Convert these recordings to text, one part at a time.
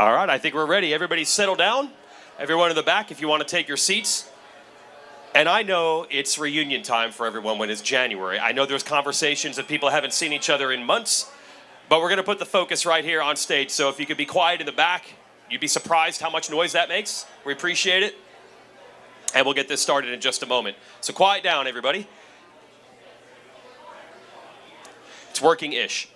All right, I think we're ready. Everybody settle down. Everyone in the back, if you want to take your seats. And I know it's reunion time for everyone when it's January. I know there's conversations that people haven't seen each other in months, but we're going to put the focus right here on stage. So if you could be quiet in the back, you'd be surprised how much noise that makes. We appreciate it. And we'll get this started in just a moment. So quiet down, everybody. It's working ish.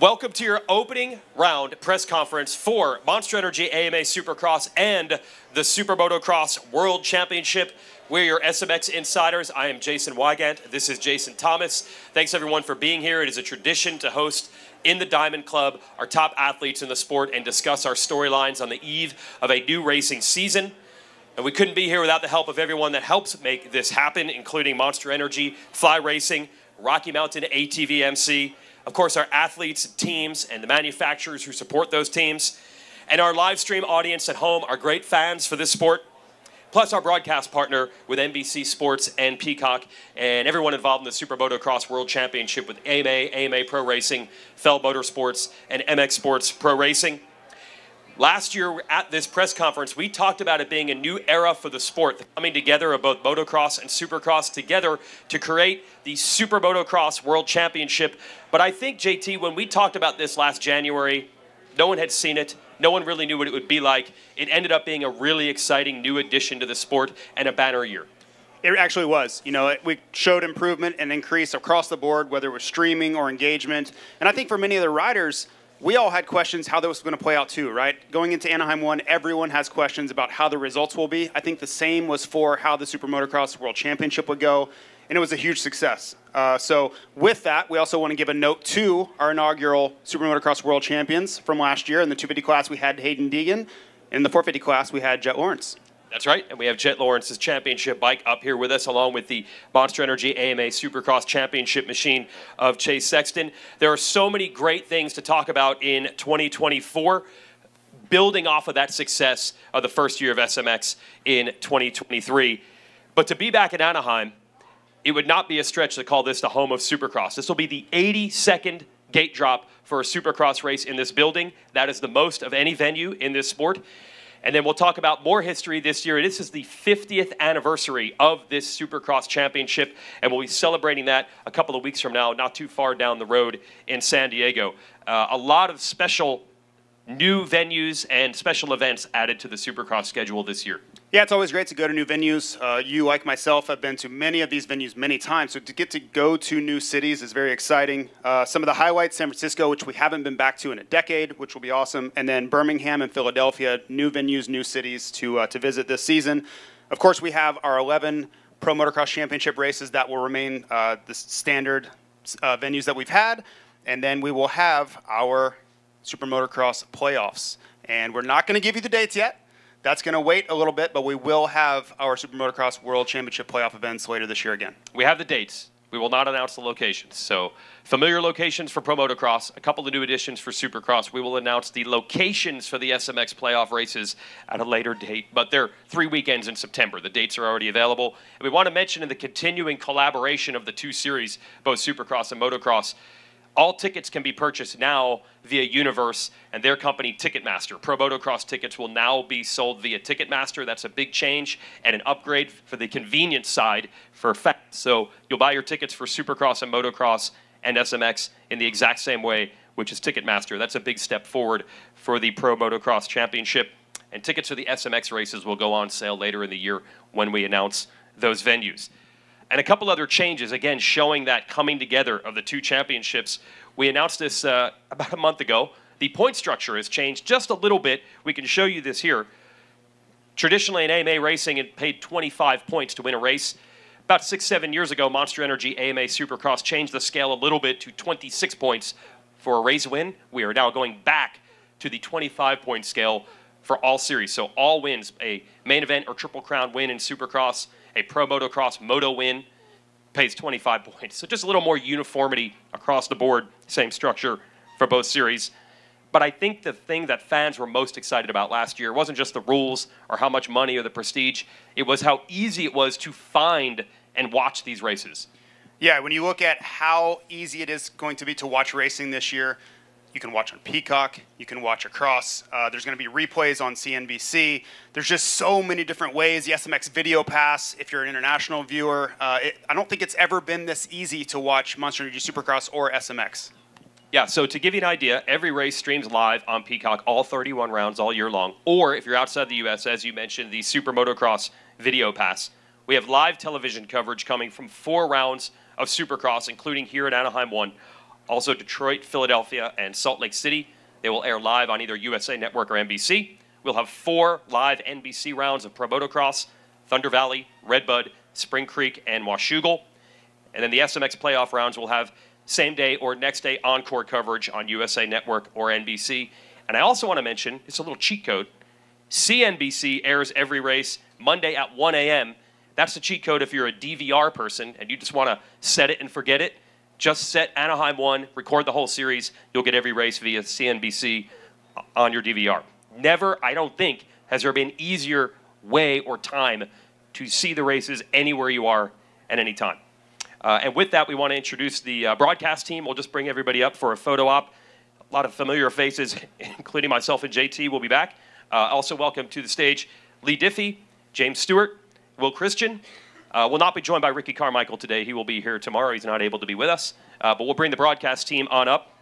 Welcome to your opening round press conference for Monster Energy AMA Supercross and the Super Motocross World Championship. We're your SMX insiders. I am Jason Weigandt. This is Jason Thomas. Thanks everyone for being here. It is a tradition to host in the Diamond Club our top athletes in the sport and discuss our storylines on the eve of a new racing season. And we couldn't be here without the help of everyone that helps make this happen, including Monster Energy, Fly Racing, Rocky Mountain ATVMC, of course, our athletes, teams, and the manufacturers who support those teams, and our live stream audience at home are great fans for this sport. Plus, our broadcast partner with NBC Sports and Peacock, and everyone involved in the Super Motocross World Championship with AMA, AMA Pro Racing, Feld Motorsports, and MX Sports Pro Racing. Last year at this press conference, we talked about it being a new era for the sport, coming together of both motocross and supercross together to create the Super Motocross World Championship. But I think, JT, when we talked about this last January, no one had seen it. No one really knew what it would be like. It ended up being a really exciting new addition to the sport and a banner year. It actually was. You know, it, we showed improvement and increase across the board, whether it was streaming or engagement. And I think for many of the riders, we all had questions how that was going to play out too, right? Going into Anaheim 1, everyone has questions about how the results will be. I think the same was for how the Super Motocross World Championship would go, and it was a huge success. Uh, so, with that, we also want to give a note to our inaugural Super Motocross World Champions from last year. In the 250 class, we had Haiden Deegan. In the 450 class, we had Jett Lawrence. That's right. And we have Jett Lawrence's championship bike up here with us, along with the Monster Energy AMA Supercross Championship machine of Chase Sexton. There are so many great things to talk about in 2024, building off of that success of the first year of SMX in 2023. But to be back in Anaheim, it would not be a stretch to call this the home of Supercross. This will be the 82nd gate drop for a Supercross race in this building. That is the most of any venue in this sport. And then we'll talk about more history this year. This is the 50th anniversary of this Supercross Championship, and we'll be celebrating that a couple of weeks from now, not too far down the road in San Diego. Uh, a lot of special new venues and special events added to the Supercross schedule this year. Yeah, it's always great to go to new venues. Uh, you, like myself, have been to many of these venues many times. So to get to go to new cities is very exciting. Uh, some of the highlights San Francisco, which we haven't been back to in a decade, which will be awesome. And then Birmingham and Philadelphia, new venues, new cities to, uh, to visit this season. Of course, we have our 11 Pro Motocross Championship races that will remain uh, the standard uh, venues that we've had. And then we will have our Super Motocross playoffs. And we're not going to give you the dates yet. That's going to wait a little bit, but we will have our Super Motocross World Championship playoff events later this year again. We have the dates. we will not announce the locations. So, familiar locations for Pro Motocross, a couple of new additions for Supercross. We will announce the locations for the SMX playoff races at a later date, but they're three weekends in September. The dates are already available. And we want to mention in the continuing collaboration of the two series, both Supercross and Motocross, all tickets can be purchased now via Universe and their company Ticketmaster. Pro Motocross tickets will now be sold via Ticketmaster. That's a big change and an upgrade for the convenience side for fans. So you'll buy your tickets for Supercross and Motocross and SMX in the exact same way, which is Ticketmaster. That's a big step forward for the Pro Motocross Championship. And tickets for the SMX races will go on sale later in the year when we announce those venues and a couple other changes, again, showing that coming together of the two championships. We announced this uh, about a month ago. The point structure has changed just a little bit. We can show you this here. Traditionally, in AMA racing, it paid 25 points to win a race. About six, seven years ago, Monster Energy AMA Supercross changed the scale a little bit to 26 points for a race win. We are now going back to the 25 point scale for all series. So all wins, a main event or triple crown win in Supercross, a Pro Motocross Moto win pays 25 points. So just a little more uniformity across the board, same structure for both series. But I think the thing that fans were most excited about last year wasn't just the rules or how much money or the prestige, it was how easy it was to find and watch these races. Yeah, when you look at how easy it is going to be to watch racing this year, you can watch on Peacock. You can watch across. Uh, there's going to be replays on CNBC. There's just so many different ways. The SMX Video Pass, if you're an international viewer, uh, it, I don't think it's ever been this easy to watch Monster Energy Supercross or SMX. Yeah, so to give you an idea, every race streams live on Peacock, all 31 rounds all year long. Or if you're outside the U.S., as you mentioned, the Super Motocross Video Pass. We have live television coverage coming from four rounds of Supercross, including here at Anaheim 1 also, Detroit, Philadelphia, and Salt Lake City. They will air live on either USA Network or NBC. We'll have four live NBC rounds of Pro Motocross, Thunder Valley, Redbud, Spring Creek, and Washougal. And then the SMX playoff rounds will have same day or next day encore coverage on USA Network or NBC. And I also want to mention it's a little cheat code. CNBC airs every race Monday at 1 a.m. That's the cheat code if you're a DVR person and you just want to set it and forget it. Just set Anaheim 1, record the whole series. You'll get every race via CNBC on your DVR. Never, I don't think, has there been easier way or time to see the races anywhere you are at any time. Uh, and with that, we want to introduce the uh, broadcast team. We'll just bring everybody up for a photo op. A lot of familiar faces, including myself and JT, will be back. Uh, also, welcome to the stage Leigh Diffey, James Stewart, Will Christien, uh, will not be joined by Ricky Carmichael today. He will be here tomorrow. He's not able to be with us. Uh, but we'll bring the broadcast team on up.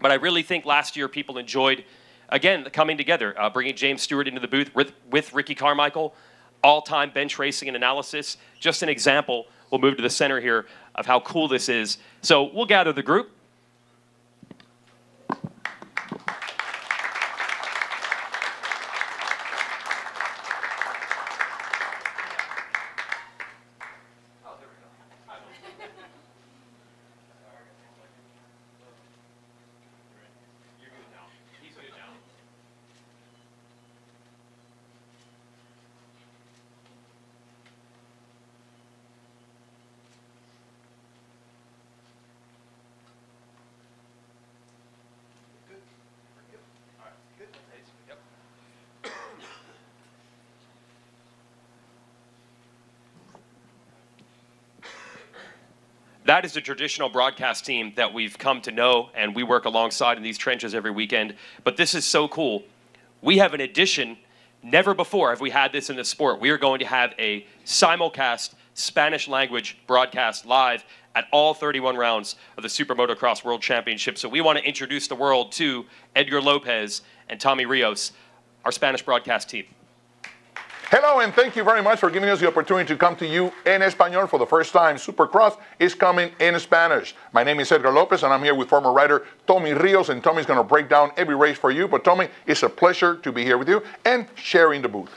But I really think last year people enjoyed, again, coming together, uh, bringing James Stewart into the booth with, with Ricky Carmichael, all time bench racing and analysis. Just an example. We'll move to the center here of how cool this is. So we'll gather the group. That is a traditional broadcast team that we've come to know and we work alongside in these trenches every weekend. But this is so cool. We have an addition. Never before have we had this in the sport. We are going to have a simulcast Spanish language broadcast live at all 31 rounds of the Super Motocross World Championship. So we want to introduce the world to Edgar Lopez and Tommy Rios, our Spanish broadcast team. Hello, and thank you very much for giving us the opportunity to come to you in Espanol for the first time. Supercross is coming in Spanish. My name is Edgar Lopez, and I'm here with former writer Tommy Rios, and Tommy's going to break down every race for you. But Tommy, it's a pleasure to be here with you and sharing the booth.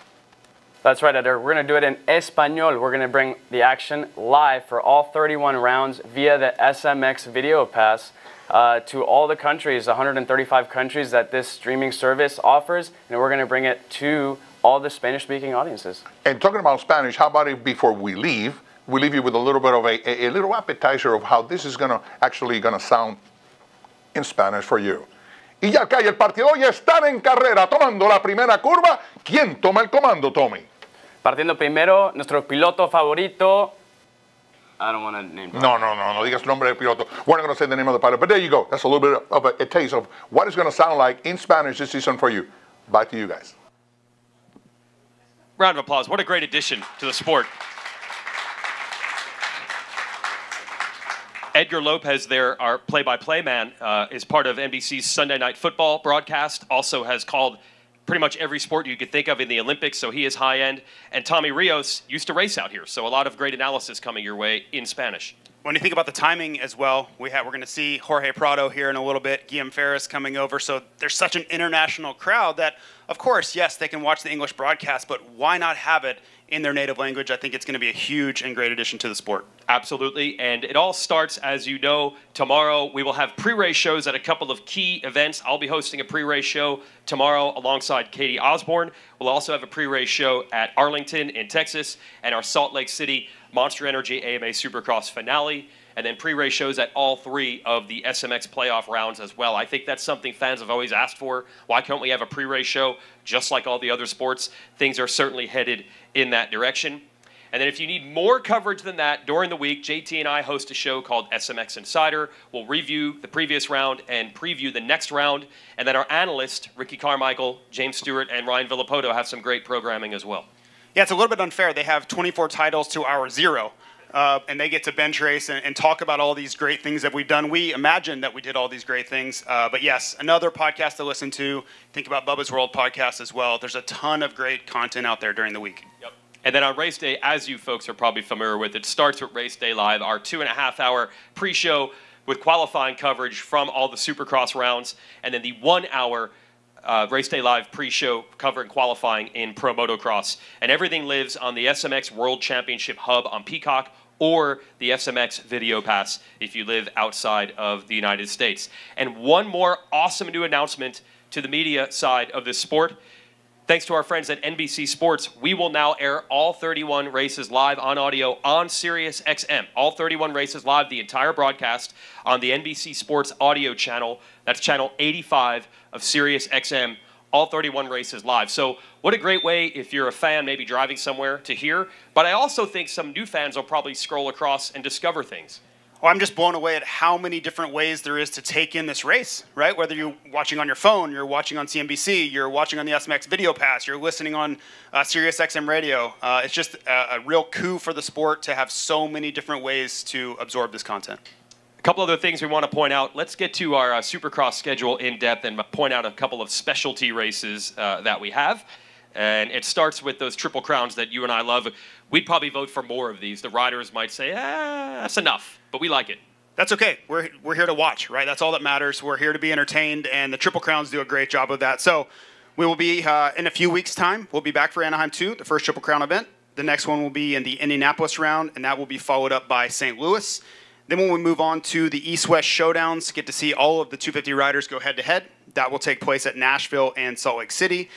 That's right, Edgar. We're going to do it in Espanol. We're going to bring the action live for all 31 rounds via the SMX Video Pass. Uh, to all the countries, 135 countries that this streaming service offers, and we're going to bring it to all the Spanish speaking audiences. And talking about Spanish, how about if before we leave, we leave you with a little bit of a, a, a little appetizer of how this is gonna actually gonna sound in Spanish for you. Y ya cae el partido, ya están en carrera, tomando la primera curva. ¿Quién toma el comando, Tommy? Partiendo primero, nuestro piloto favorito. I don't want to name. No, no, no, no digas nombre del piloto. We're not going to say the name of the pilot, but there you go. That's a little bit of a, a taste of what it's going to sound like in Spanish this season for you. Back to you guys. Round of applause. What a great addition to the sport. Edgar Lopez, there, our play-by-play man, uh, is part of NBC's Sunday Night Football broadcast. Also has called pretty much every sport you could think of in the Olympics, so he is high end. And Tommy Rios used to race out here, so a lot of great analysis coming your way in Spanish. When you think about the timing as well, we have, we're going to see Jorge Prado here in a little bit, Guillem Farres coming over. So there's such an international crowd that, of course, yes, they can watch the English broadcast, but why not have it in their native language? I think it's going to be a huge and great addition to the sport. Absolutely. And it all starts, as you know, tomorrow. We will have pre race shows at a couple of key events. I'll be hosting a pre race show tomorrow alongside Katie Osborne. We'll also have a pre race show at Arlington in Texas and our Salt Lake City Monster Energy AMA Supercross finale. And then pre race shows at all three of the SMX playoff rounds as well. I think that's something fans have always asked for. Why can't we have a pre race show just like all the other sports? Things are certainly headed in that direction. And then if you need more coverage than that during the week, JT and I host a show called SMX Insider. We'll review the previous round and preview the next round. And then our analysts, Ricky Carmichael, James Stewart, and Ryan Villopoto have some great programming as well. Yeah, it's a little bit unfair. They have 24 titles to our zero. Uh, and they get to bench race and, and, talk about all these great things that we've done. We imagine that we did all these great things. Uh, but yes, another podcast to listen to. Think about Bubba's World podcast as well. There's a ton of great content out there during the week. Yep. And then on race day, as you folks are probably familiar with, it starts with Race Day Live, our two and a half hour pre show with qualifying coverage from all the Supercross rounds, and then the one hour uh, Race Day Live pre show covering qualifying in Pro Motocross. And everything lives on the SMX World Championship Hub on Peacock or the SMX Video Pass if you live outside of the United States. And one more awesome new announcement to the media side of this sport. Thanks to our friends at NBC Sports, we will now air all 31 races live on audio on Sirius XM. All 31 races live, the entire broadcast on the NBC Sports audio channel. That's channel 85 of Sirius XM. All 31 races live. So, what a great way if you're a fan, maybe driving somewhere, to hear. But I also think some new fans will probably scroll across and discover things. Oh, I'm just blown away at how many different ways there is to take in this race, right? Whether you're watching on your phone, you're watching on CNBC, you're watching on the SMX Video Pass, you're listening on uh, Sirius XM Radio. Uh, it's just a, a, real coup for the sport to have so many different ways to absorb this content. A couple other things we want to point out. Let's get to our uh, Supercross schedule in depth and point out a couple of specialty races uh, that we have. And it starts with those triple crowns that you and I love. We'd probably vote for more of these. The riders might say, ah, that's enough, but we like it. That's okay. We're, we're here to watch, right? That's all that matters. We're here to be entertained, and the Triple Crowns do a great job of that. So we will be, uh, in a few weeks' time, we'll be back for Anaheim 2, the first Triple Crown event. The next one will be in the Indianapolis round, and that will be followed up by St. Louis. Then when we move on to the East-West showdowns, get to see all of the 250 riders go head-to-head. That will take place at Nashville and Salt Lake City.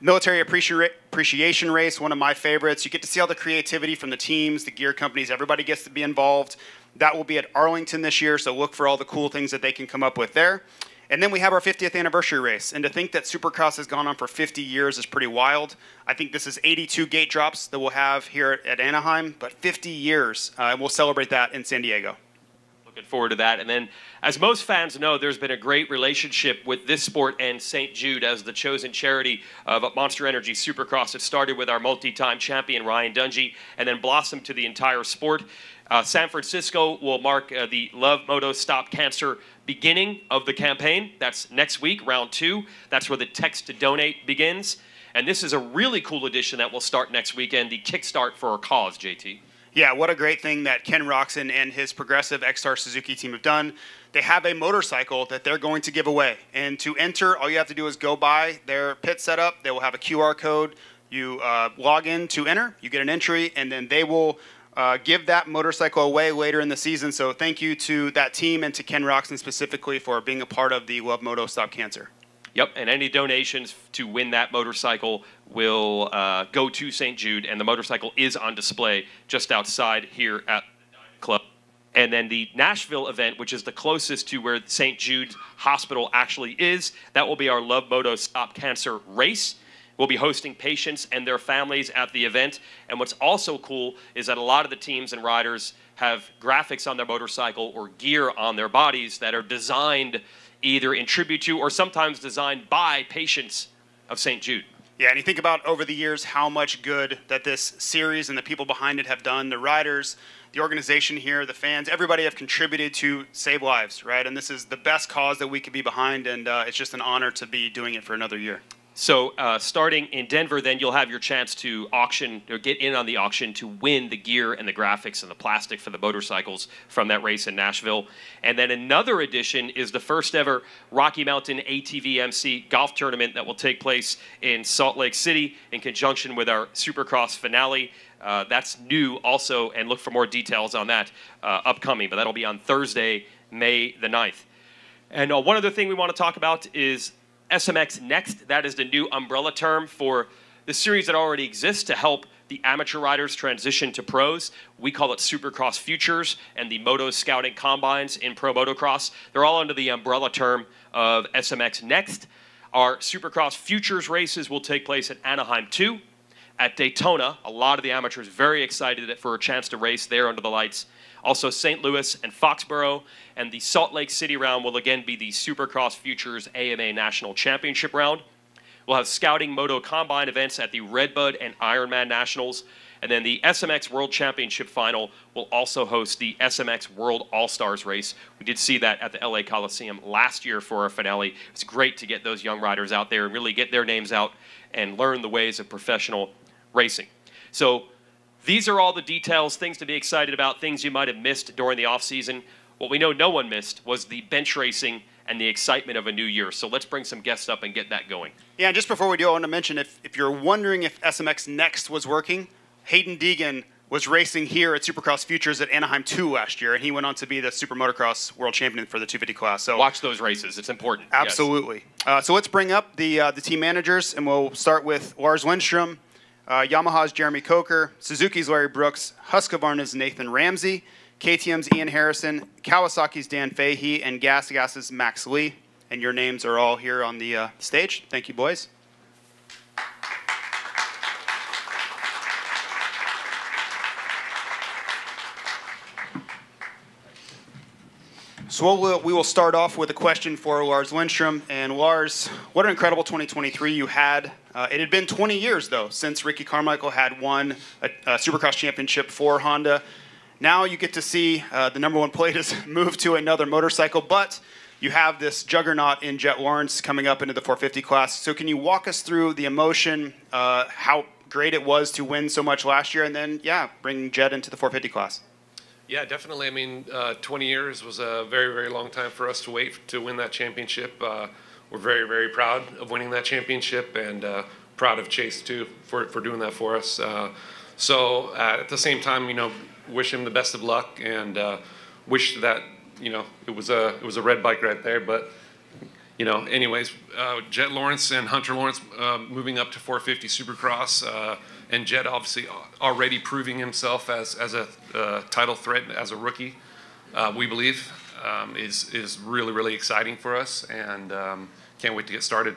Military appreciation race, one of my favorites. You get to see all the creativity from the teams, the gear companies, everybody gets to be involved. That will be at Arlington this year, so look for all the cool things that they can come up with there. And then we have our 50th anniversary race. And to think that Supercross has gone on for 50 years is pretty wild. I think this is 82 gate drops that we'll have here at Anaheim, but 50 years, uh, we'll celebrate that in San Diego. Looking forward to that. And then, as most fans know, there's been a great relationship with this sport and St. Jude as the chosen charity of Monster Energy Supercross. It started with our multi time champion, Ryan Dungey, and then blossomed to the entire sport. Uh, San Francisco will mark uh, the Love Moto Stop Cancer beginning of the campaign. That's next week, round two. That's where the text to donate begins. And this is a really cool edition that will start next weekend, the Kickstart for a Cause, JT. Yeah, what a great thing that Ken Roczen and his progressive ECSTAR Suzuki team have done. They have a motorcycle that they're going to give away. And to enter, all you have to do is go by their pit setup. They will have a QR code. You uh, log in to enter, you get an entry, and then they will uh, give that motorcycle away later in the season. So thank you to that team and to Ken Roczen specifically for being a part of the Love Moto Stop Cancer. Yep, and any donations to win that motorcycle will uh, go to St. Jude, and the motorcycle is on display just outside here at the club. And then the Nashville event, which is the closest to where St. Jude's Hospital actually is, that will be our Love Moto Stop Cancer race. We'll be hosting patients and their families at the event. And what's also cool is that a lot of the teams and riders have graphics on their motorcycle or gear on their bodies that are designed either in tribute to or sometimes designed by patients of St. Jude. Yeah, and you think about over the years how much good that this series and the people behind it have done. The riders, the organization here, the fans, everybody have contributed to save lives, right? And this is the best cause that we could be behind, and uh, it's just an honor to be doing it for another year. So uh, starting in Denver, then you'll have your chance to auction or get in on the auction to win the gear and the graphics and the plastic for the motorcycles from that race in Nashville. And then another edition is the first ever Rocky Mountain ATV MC golf tournament that will take place in Salt Lake City in conjunction with our Supercross finale. Uh, that's new also, and look for more details on that uh, upcoming. But that'll be on Thursday, May the 9th. And uh, one other thing we want to talk about is SMX Next. That is the new umbrella term for the series that already exists to help the amateur riders transition to pros. We call it Supercross Futures and the Moto Scouting Combines in Pro Motocross. They're all under the umbrella term of SMX Next. Our Supercross Futures races will take place at Anaheim 2. At Daytona, a lot of the amateurs very excited for a chance to race there under the lights. Also, St. Louis and Foxborough, and the Salt Lake City round will again be the Supercross Futures AMA National Championship round. We'll have scouting moto combine events at the Redbud and Ironman Nationals. And then the SMX World Championship final will also host the SMX World All Stars race. We did see that at the LA Coliseum last year for our finale. It's great to get those young riders out there and really get their names out and learn the ways of professional racing. So these are all the details, things to be excited about, things you might have missed during the offseason. What we know no one missed was the bench racing and the excitement of a new year. So let's bring some guests up and get that going. Yeah, and just before we do, I want to mention if, if you're wondering if SMX Next was working, Haiden Deegan was racing here at Supercross Futures at Anaheim 2 last year, and he went on to be the Super Motocross World Champion for the 250 class. So watch those races; it's important. Absolutely. Yes. Uh, so let's bring up the uh, the team managers, and we'll start with Lars Lindstrom, uh, Yamaha's Jeremy Coker, Suzuki's Larry Brooks, Husqvarna's Nathan Ramsey, KTM's Ian Harrison, Kawasaki's Dan Fahie, and Gas Gas's Max Lee. And your names are all here on the uh, stage. Thank you, boys. So we'll, we will start off with a question for Lars Lindstrom. And Lars, what an incredible 2023 you had. Uh, it had been 20 years, though, since Ricky Carmichael had won a, a Supercross championship for Honda. Now you get to see uh, the number one plate has moved to another motorcycle, but you have this juggernaut in Jett Lawrence coming up into the 450 class. So can you walk us through the emotion, uh, how great it was to win so much last year, and then, yeah, bring Jett into the 450 class? Yeah, definitely. I mean, uh, 20 years was a very, very long time for us to wait to win that championship. Uh, we're very, very proud of winning that championship and uh, proud of Chase too for, for doing that for us. Uh, so uh, at the same time, you know, wish him the best of luck and uh, wish that you know it was a it was a red bike right there, but. You know, anyways, Jett Lawrence and Hunter Lawrence moving up to 450 Supercross and Jett obviously already proving himself as, as a uh, title threat as a rookie, uh, we believe, um, is, is really, really exciting for us and um, can't wait to get started.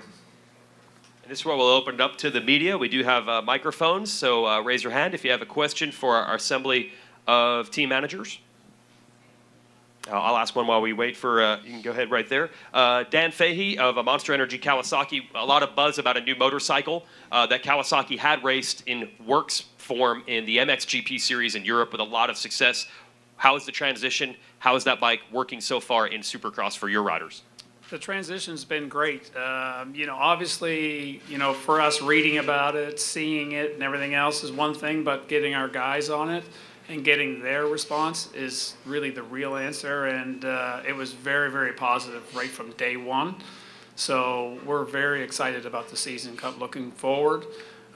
And this we'll open up to the media. We do have uh, microphones, so uh, raise your hand if you have a question for our assembly of team managers. Uh, I'll ask one while we wait for, uh, you can go ahead right there. Uh, Dan Fahie of Monster Energy Kawasaki, a lot of buzz about a new motorcycle uh, that Kawasaki had raced in works form in the MXGP series in Europe with a lot of success. How is the transition? How is that bike working so far in Supercross for your riders? The transition's been great. Um, you know, obviously, you know, for us reading about it, seeing it, and everything else is one thing, but getting our guys on it and getting their response is really the real answer. And uh, it was very, very positive right from day one. So we're very excited about the season looking forward.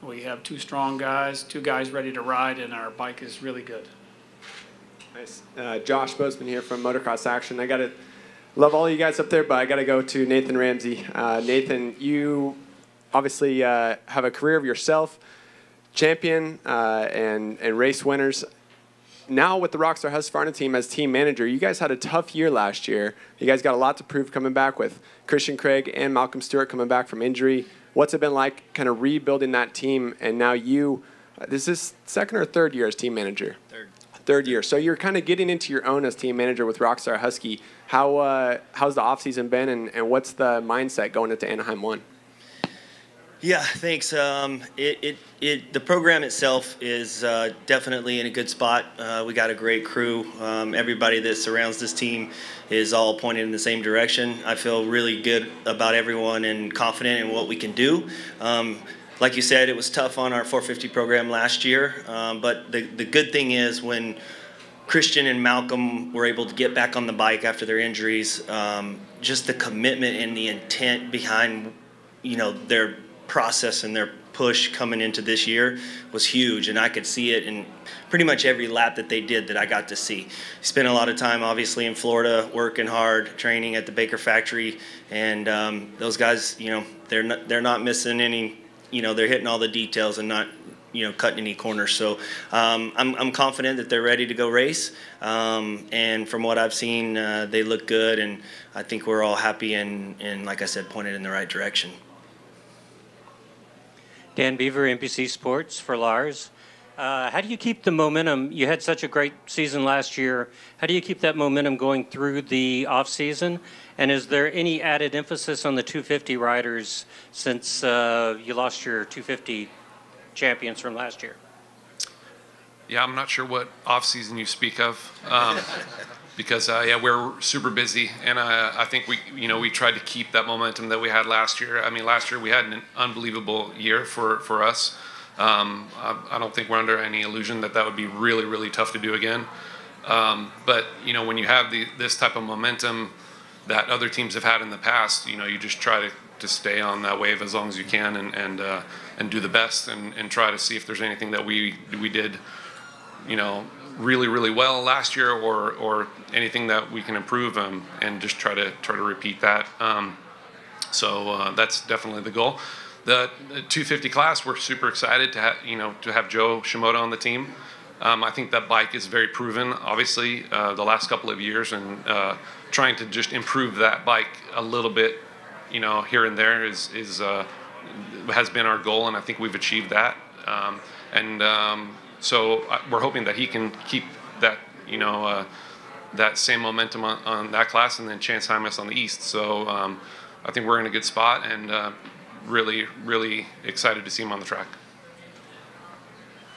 We have two strong guys, two guys ready to ride, and our bike is really good. Nice. Uh, Josh Mosiman here from Motocross Action. I got to Love all you guys up there, but I got to go to Nathan Ramsey. Uh, Nathan, you obviously uh, have a career of yourself, champion uh, and, and race winners. Now with the Rockstar Husqvarna team as team manager, you guys had a tough year last year. You guys got a lot to prove coming back with Christian Craig and Malcolm Stewart coming back from injury. What's it been like kind of rebuilding that team and now you, uh, this is second or third year as team manager? Third. Third year. So you're kind of getting into your own as team manager with Rockstar Husky. How, uh, how's the offseason been and, and what's the mindset going into Anaheim 1? Yeah, thanks. Um, it, it, it, the program itself is uh, definitely in a good spot. Uh, we got a great crew. Um, everybody that surrounds this team is all pointed in the same direction. I feel really good about everyone and confident in what we can do. Um, like you said, it was tough on our 450 program last year, um, but the, the good thing is when Christian and Malcolm were able to get back on the bike after their injuries, um, just the commitment and the intent behind, you know, their process and their push coming into this year was huge, and I could see it in pretty much every lap that they did that I got to see. Spent a lot of time, obviously, in Florida, working hard, training at the Baker factory, and um, those guys, you know, they're not, they're not missing any. You know, they're hitting all the details and not you know cutting any corners. So um, I'm, I'm confident that they're ready to go race. Um, and from what I've seen, uh, they look good, and I think we're all happy and, and like I said, pointed in the right direction. Dan Beaver, NBC Sports for Lars. Uh, how do you keep the momentum? You had such a great season last year. How do you keep that momentum going through the off season? And is there any added emphasis on the 250 riders since uh, you lost your 250 champions from last year? Yeah, I'm not sure what off season you speak of. Um, because uh, yeah, we're super busy, and uh, I think we, you know, we tried to keep that momentum that we had last year. I mean, last year we had an unbelievable year for for us. Um, I, I, don't think we're under any illusion that that would be really, really tough to do again. Um, but you know, when you have the, this type of momentum that other teams have had in the past, you know, you just try to, to stay on that wave as long as you can and and uh, and do the best and, and try to see if there's anything that we we did, you know, really, really well last year, or or anything that we can improve, um, and just try to try to repeat that. Um, so uh, that's definitely the goal. The, the, 250 class, we're super excited to have you know to have Jo Shimoda on the team. Um, I think that bike is very proven, obviously, uh, the last couple of years, and uh, trying to just improve that bike a little bit, you know, here and there is is uh, has been our goal, and I think we've achieved that. Um, and um, so uh, we're hoping that he can keep that, you know, uh, that same momentum on, on, that class, and then Chance Hymas on the East. So um, I think we're in a good spot, and uh, really, really excited to see him on the track.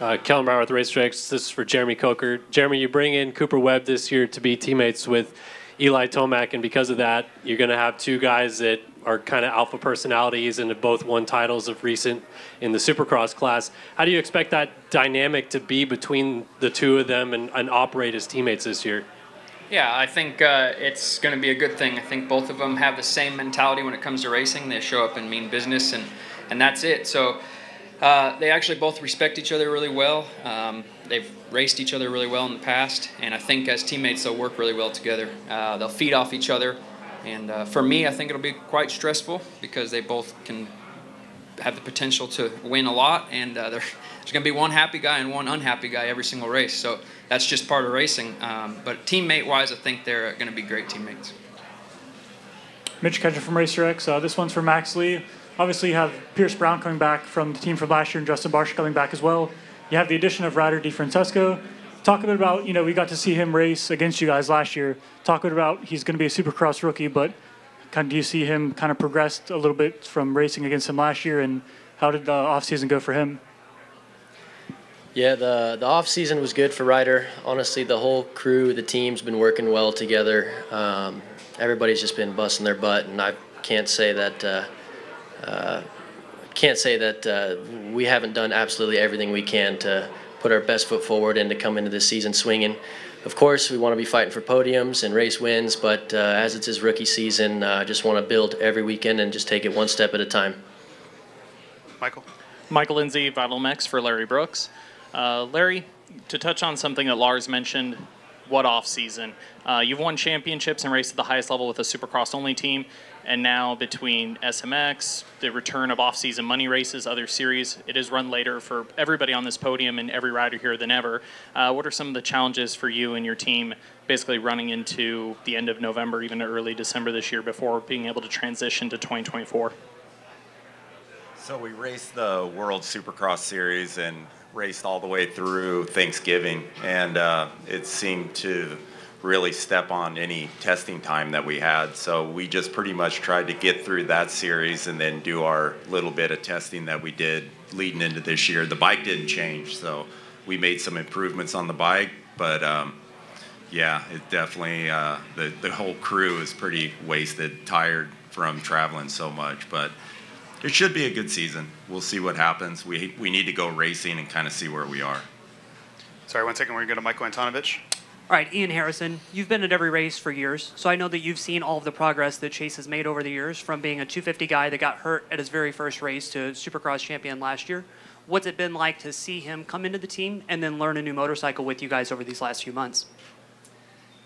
Uh, Kellen Brauer with Racetracks. This is for Jeremy Coker. Jeremy, you bring in Cooper Webb this year to be teammates with Eli Tomac, and because of that, you're going to have two guys that are kind of alpha personalities and have both won titles of recent in the Supercross class. How do you expect that dynamic to be between the two of them and, and operate as teammates this year? Yeah, I think uh, it's going to be a good thing. I think both of them have the same mentality when it comes to racing. They show up and mean business, and, and that's it. So uh, they actually both respect each other really well. Um, they've raced each other really well in the past, and I think as teammates they'll work really well together. Uh, they'll feed off each other. And uh, for me, I think it'll be quite stressful because they both can have the potential to win a lot, and uh, there's going to be one happy guy and one unhappy guy every single race. So that's just part of racing. Um, but teammate-wise, I think they're going to be great teammates. Mitch Ketchum from Racer X. Uh, this one's for Max Lee. Obviously, you have Pierce Brown coming back from the team from last year, and Justin Barcia coming back as well. You have the addition of Ryder DiFrancesco talk a bit about you know we got to see him race against you guys last year. Talk a bit about he's going to be a Supercross rookie, but kind of do you see him kind of progressed a little bit from racing against him last year, and how did the off season go for him? Yeah, the the off season was good for Ryder. Honestly, the whole crew, the team's been working well together. Um, everybody's just been busting their butt, and I can't say that. Uh, uh, can't say that uh, we haven't done absolutely everything we can to put our best foot forward and to come into this season swinging. Of course, we want to be fighting for podiums and race wins, but uh, as it's his rookie season, I uh, just want to build every weekend and just take it one step at a time. Michael. Michael Lindsay, Vital MX for Larry Brooks. Uh, Larry, to touch on something that Lars mentioned, what off season? Uh, you've won championships and raced at the highest level with a Supercross only team, and now between SMX, the return of off season money races, other series, it is run later for everybody on this podium and every rider here than ever. Uh, what are some of the challenges for you and your team, basically running into the end of November, even early December this year, before being able to transition to 2024? So we raced the World Supercross Series and raced all the way through Thanksgiving, and uh, it seemed to really step on any testing time that we had. So we just pretty much tried to get through that series and then do our little bit of testing that we did leading into this year. The bike didn't change, so we made some improvements on the bike, but um, yeah, it definitely uh, the the whole crew is pretty wasted, tired from traveling so much, but it should be a good season. We'll see what happens. We, we need to go racing and kind of see where we are. Sorry, one second. We're going to go to Michael Antonovich. All right, Ian Harrison, you've been at every race for years, so I know that you've seen all of the progress that Chase has made over the years from being a 250 guy that got hurt at his very first race to Supercross champion last year. What's it been like to see him come into the team and then learn a new motorcycle with you guys over these last few months?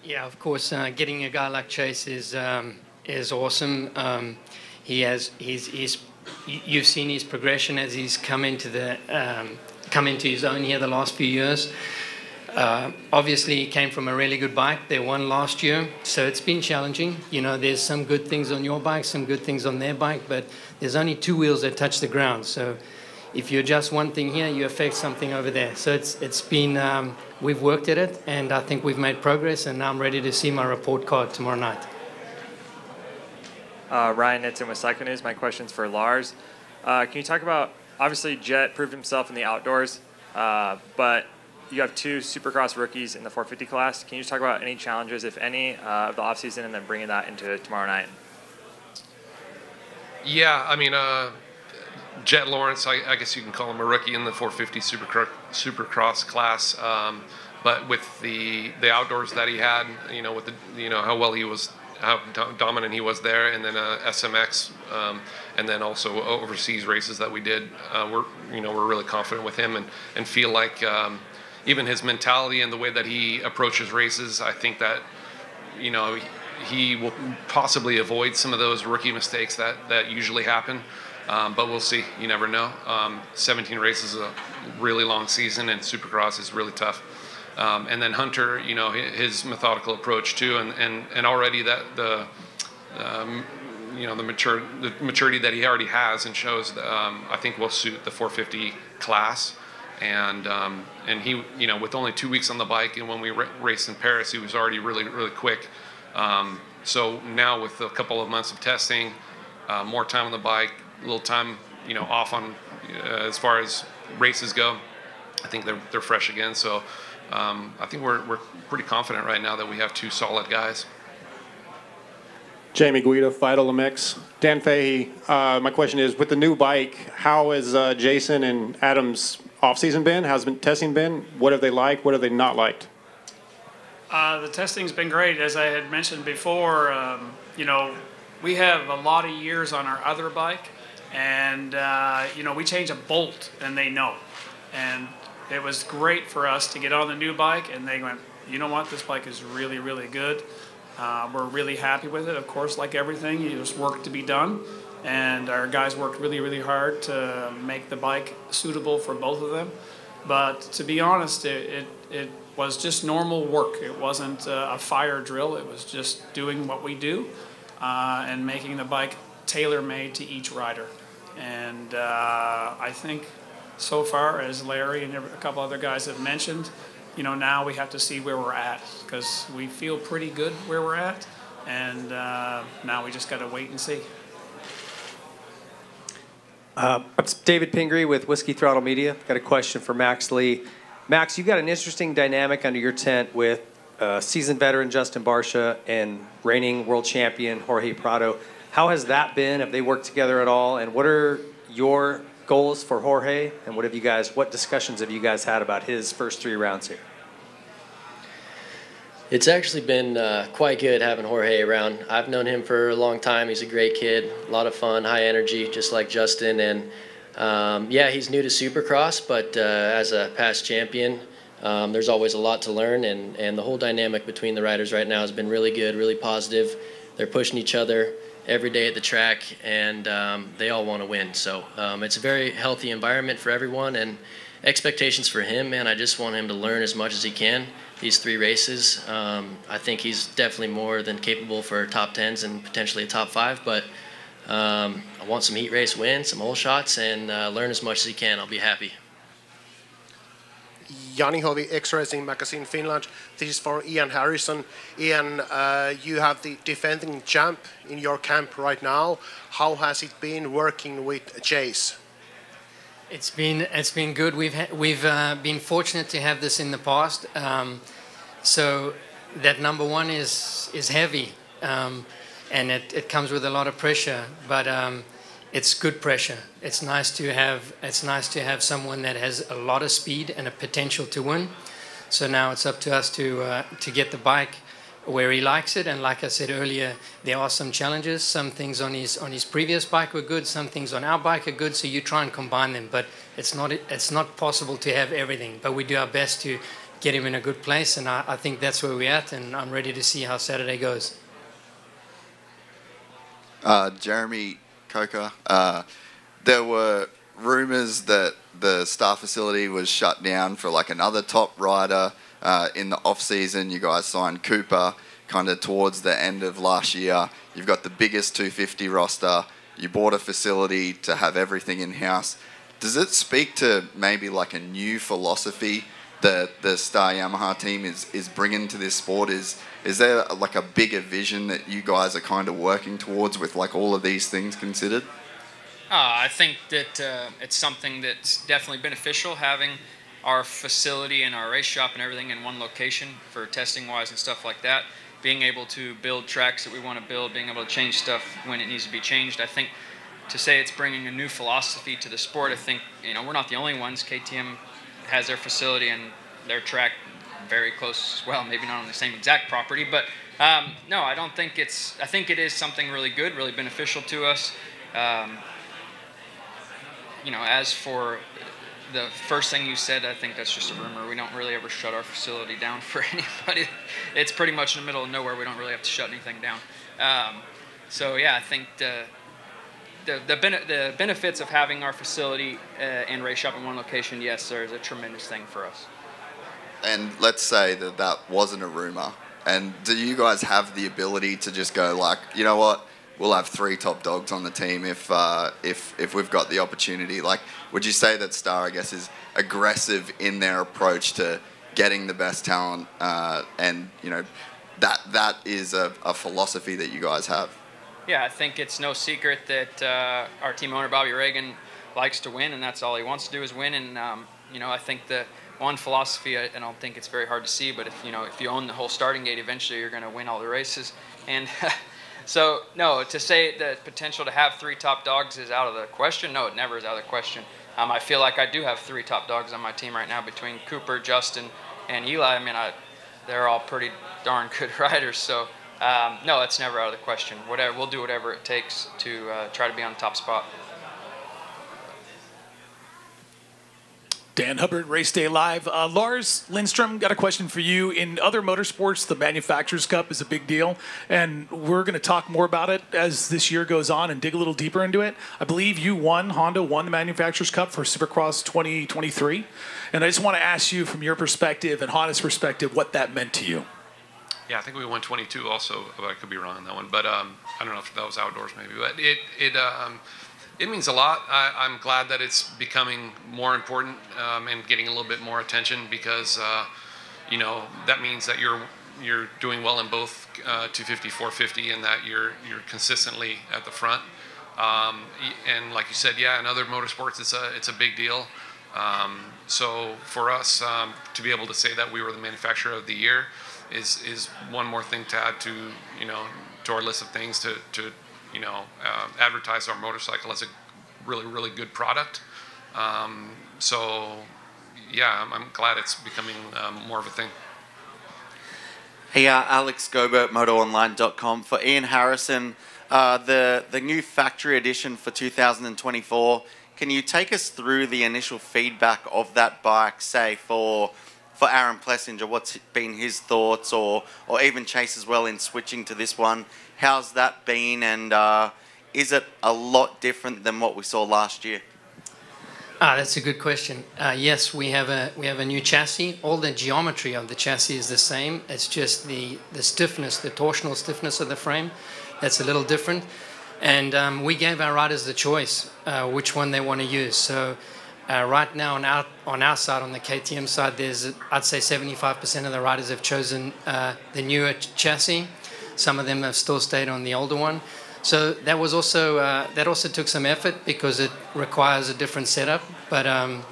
Yeah, of course, uh, getting a guy like Chase is um, is awesome. Um, he has he's, he's you've seen his progression as he's come into the um, come into his own here the last few years. Uh, obviously, he came from a really good bike. They won last year, so it's been challenging. You know, there's some good things on your bike, some good things on their bike, but there's only two wheels that touch the ground. So if you adjust one thing here, you affect something over there. So it's it's been um, we've worked at it, and I think we've made progress. And now I'm ready to see my report card tomorrow night. Uh, Ryan Nitzen with Cycle News. My question's for Lars. Uh, can you talk about obviously Jett proved himself in the outdoors, uh, but you have two Supercross rookies in the 450 class. Can you just talk about any challenges, if any, uh, of the offseason and then bringing that into tomorrow night? Yeah, I mean, uh, Jett Lawrence, I, I, guess you can call him a rookie in the 450 Supercross, Supercross class. Um, but with the the outdoors that he had, you know, with the you know how well he was how dominant he was there, and then uh, SMX, um, and then also overseas races that we did. Uh, we're you know we're really confident with him and and feel like um, even his mentality and the way that he approaches races, I think that you know he will possibly avoid some of those rookie mistakes that that usually happen. Um, but we'll see. You never know. Um, 17 races is a really long season, and Supercross is really tough. Um, and then Hunter, you know, his methodical approach too, and, and, and already that the um, you know the mature the maturity that he already has and shows um, I think will suit the 450 class. And um, and he you know with only two weeks on the bike and when we raced in Paris he was already really really quick. Um, so now with a couple of months of testing, uh, more time on the bike, a little time you know off on uh, as far as races go, I think they're they're fresh again. So um, I think we're, we're pretty confident right now that we have two solid guys. Jamie Guida, Vital MX. Dan Fahie, uh, my question is, with the new bike, how is uh, Jason and Adam's off-season been? How's been testing been? What have they liked? What have they not liked? Uh, the testing's been great. As I had mentioned before, um, you know, we have a lot of years on our other bike, and, uh, you know, we change a bolt, and they know. And it was great for us to get on the new bike, and they went, you know what, this bike is really, really good. Uh, we're really happy with it. Of course, like everything, there's work to be done, and our guys worked really, really hard to make the bike suitable for both of them. But to be honest, it, it, it was just normal work. It wasn't uh, a fire drill. It was just doing what we do uh, and making the bike tailor-made to each rider. And uh, I think so far, as Larry and a couple other guys have mentioned, you know, now we have to see where we're at because we feel pretty good where we're at, and uh, now we just got to wait and see. Uh, David Pingree with Whiskey Throttle Media. Got a question for Max Lee. Max, you've got an interesting dynamic under your tent with uh, seasoned veteran Justin Barcia and reigning world champion Jorge Prado. How has that been? Have they worked together at all? And what are your goals for Jorge, and what have you guys? What discussions have you guys had about his first three rounds here? It's actually been uh, quite good having Jorge around. I've known him for a long time. He's a great kid, a lot of fun, high energy, just like Justin. And um, yeah, he's new to Supercross, but uh, as a past champion, um, there's always a lot to learn, and, and the whole dynamic between the riders right now has been really good, really positive. They're pushing each other every day at the track, and um, they all want to win. So um, it's a very healthy environment for everyone, and expectations for him, man. I just want him to learn as much as he can these three races. Um, I think he's definitely more than capable for top tens and potentially a top five, but um, I want some heat race wins, some hole shots, and uh, learn as much as he can. I'll be happy. Jani Hovi, X Racing Magazine Finland. This is for Ian Harrison. Ian, uh, you have the defending champ in your camp right now. How has it been working with Chase? It's been it's been good. We've we've uh, been fortunate to have this in the past. Um, so that number one is is heavy, um, and it, it comes with a lot of pressure. But um, it's good pressure. It's nice to have it's nice to have someone that has a lot of speed and a potential to win. So now it's up to us to uh, to get the bike where he likes it. And like I said earlier, there are some challenges. Some things on his on his previous bike were good. Some things on our bike are good. So you try and combine them, but it's not it's not possible to have everything. But we do our best to get him in a good place, and I, I think that's where we're at. And I'm ready to see how Saturday goes. Uh, Jeremy Coker, uh, there were rumors that the star facility was shut down for like another top rider uh, in the off season. You guys signed Cooper kind of towards the end of last year. You've got the biggest 250 roster. You bought a facility to have everything in house. Does it speak to maybe like a new philosophy that the Star Yamaha team is, is bringing to this sport? Is is there like a bigger vision that you guys are kind of working towards with like all of these things considered? Uh, I think that uh, it's something that's definitely beneficial having our facility and our race shop and everything in one location for testing wise and stuff like that. Being able to build tracks that we want to build, being able to change stuff when it needs to be changed. I think to say it's bringing a new philosophy to the sport, I think you know we're not the only ones. KTM has their facility and their track very close as well. Maybe not on the same exact property, but um, no, I don't think it's. I think it is something really good, really beneficial to us. Um, you know, as for the first thing you said, I think that's just a rumor. We don't really ever shut our facility down for anybody. It's pretty much in the middle of nowhere. We don't really have to shut anything down. Um, so yeah, I think the the the, bene- the benefits of having our facility uh, and race shop in one location, yes, sir, there's a tremendous thing for us. And let's say that that wasn't a rumor. And do you guys have the ability to just go like, you know what? We'll have three top dogs on the team if uh, if if we've got the opportunity. Like, would you say that Star, I guess, is aggressive in their approach to getting the best talent, uh, and you know, that that is a, a philosophy that you guys have? Yeah, I think it's no secret that uh, our team owner Bobby Regan likes to win, and that's all he wants to do is win. And um, you know, I think the one philosophy, I, I don't think it's very hard to see, but if you know, if you own the whole starting gate, eventually you're going to win all the races. And so, no, to say the potential to have three top dogs is out of the question. No, it never is out of the question. Um, I feel like I do have three top dogs on my team right now between Cooper, Justin, and Eli. I mean, I, they're all pretty darn good riders. So, um, no, it's never out of the question. Whatever, we'll do whatever it takes to uh, try to be on the top spot. Dan Hubbard, Race Day Live. Uh, Lars Lindstrom, got a question for you. In other motorsports, the Manufacturers Cup is a big deal, and we're going to talk more about it as this year goes on and dig a little deeper into it. I believe you won, Honda won the Manufacturers Cup for Supercross 2023, and I just want to ask you from your perspective and Honda's perspective what that meant to you. Yeah, I think we won 22 also, but I could be wrong on that one. But um, I don't know if that was outdoors maybe. But it it um, it means a lot. I, am glad that it's becoming more important um, and getting a little bit more attention because, uh, you know, that means that you're you're doing well in both uh, 250, 450, and that you're you're consistently at the front. Um, and like you said, yeah, in other motorsports, it's a it's a big deal. Um, so for us um, to be able to say that we were the manufacturer of the year is is one more thing to add to you know to our list of things to to you know, uh, advertise our motorcycle as a really, really good product. Um, so, yeah, I'm, I'm, glad it's becoming um, more of a thing. Hey, uh, Alex Gobert, MotoOnline.com. For Ian Harrison, uh, the, the new factory edition for 2024, can you take us through the initial feedback of that bike, say, for for Aaron Plessinger, what's been his thoughts, or or even Chase as well in switching to this one? How's that been, and uh, is it a lot different than what we saw last year? Ah, that's a good question. Uh, yes, we have a we have a new chassis. All the geometry of the chassis is the same. It's just the the stiffness, the torsional stiffness of the frame, that's a little different. And um, we gave our riders the choice uh, which one they want to use. So uh, right now on our on our side, on the KTM side, there's I'd say 75% of the riders have chosen uh, the newer chassis. Some of them have still stayed on the older one. So that was also uh, that also took some effort because it requires a different setup. But um,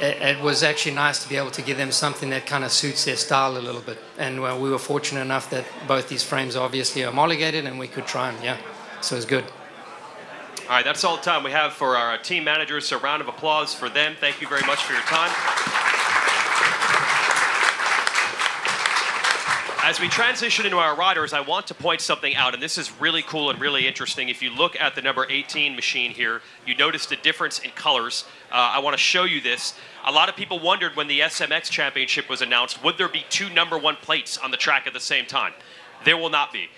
it, it, was actually nice to be able to give them something that kind of suits their style a little bit. And uh, we were fortunate enough that both these frames obviously are homologated, and we could try them. Yeah, so it was good. All right, that's all the time we have for our team managers. So, round of applause for them. Thank you very much for your time. As we transition into our riders, I want to point something out, and this is really cool and really interesting. If you look at the number 18 machine here, you notice the difference in colors. Uh, I want to show you this. A lot of people wondered when the SMX Championship was announced, would there be two number one plates on the track at the same time? There will not be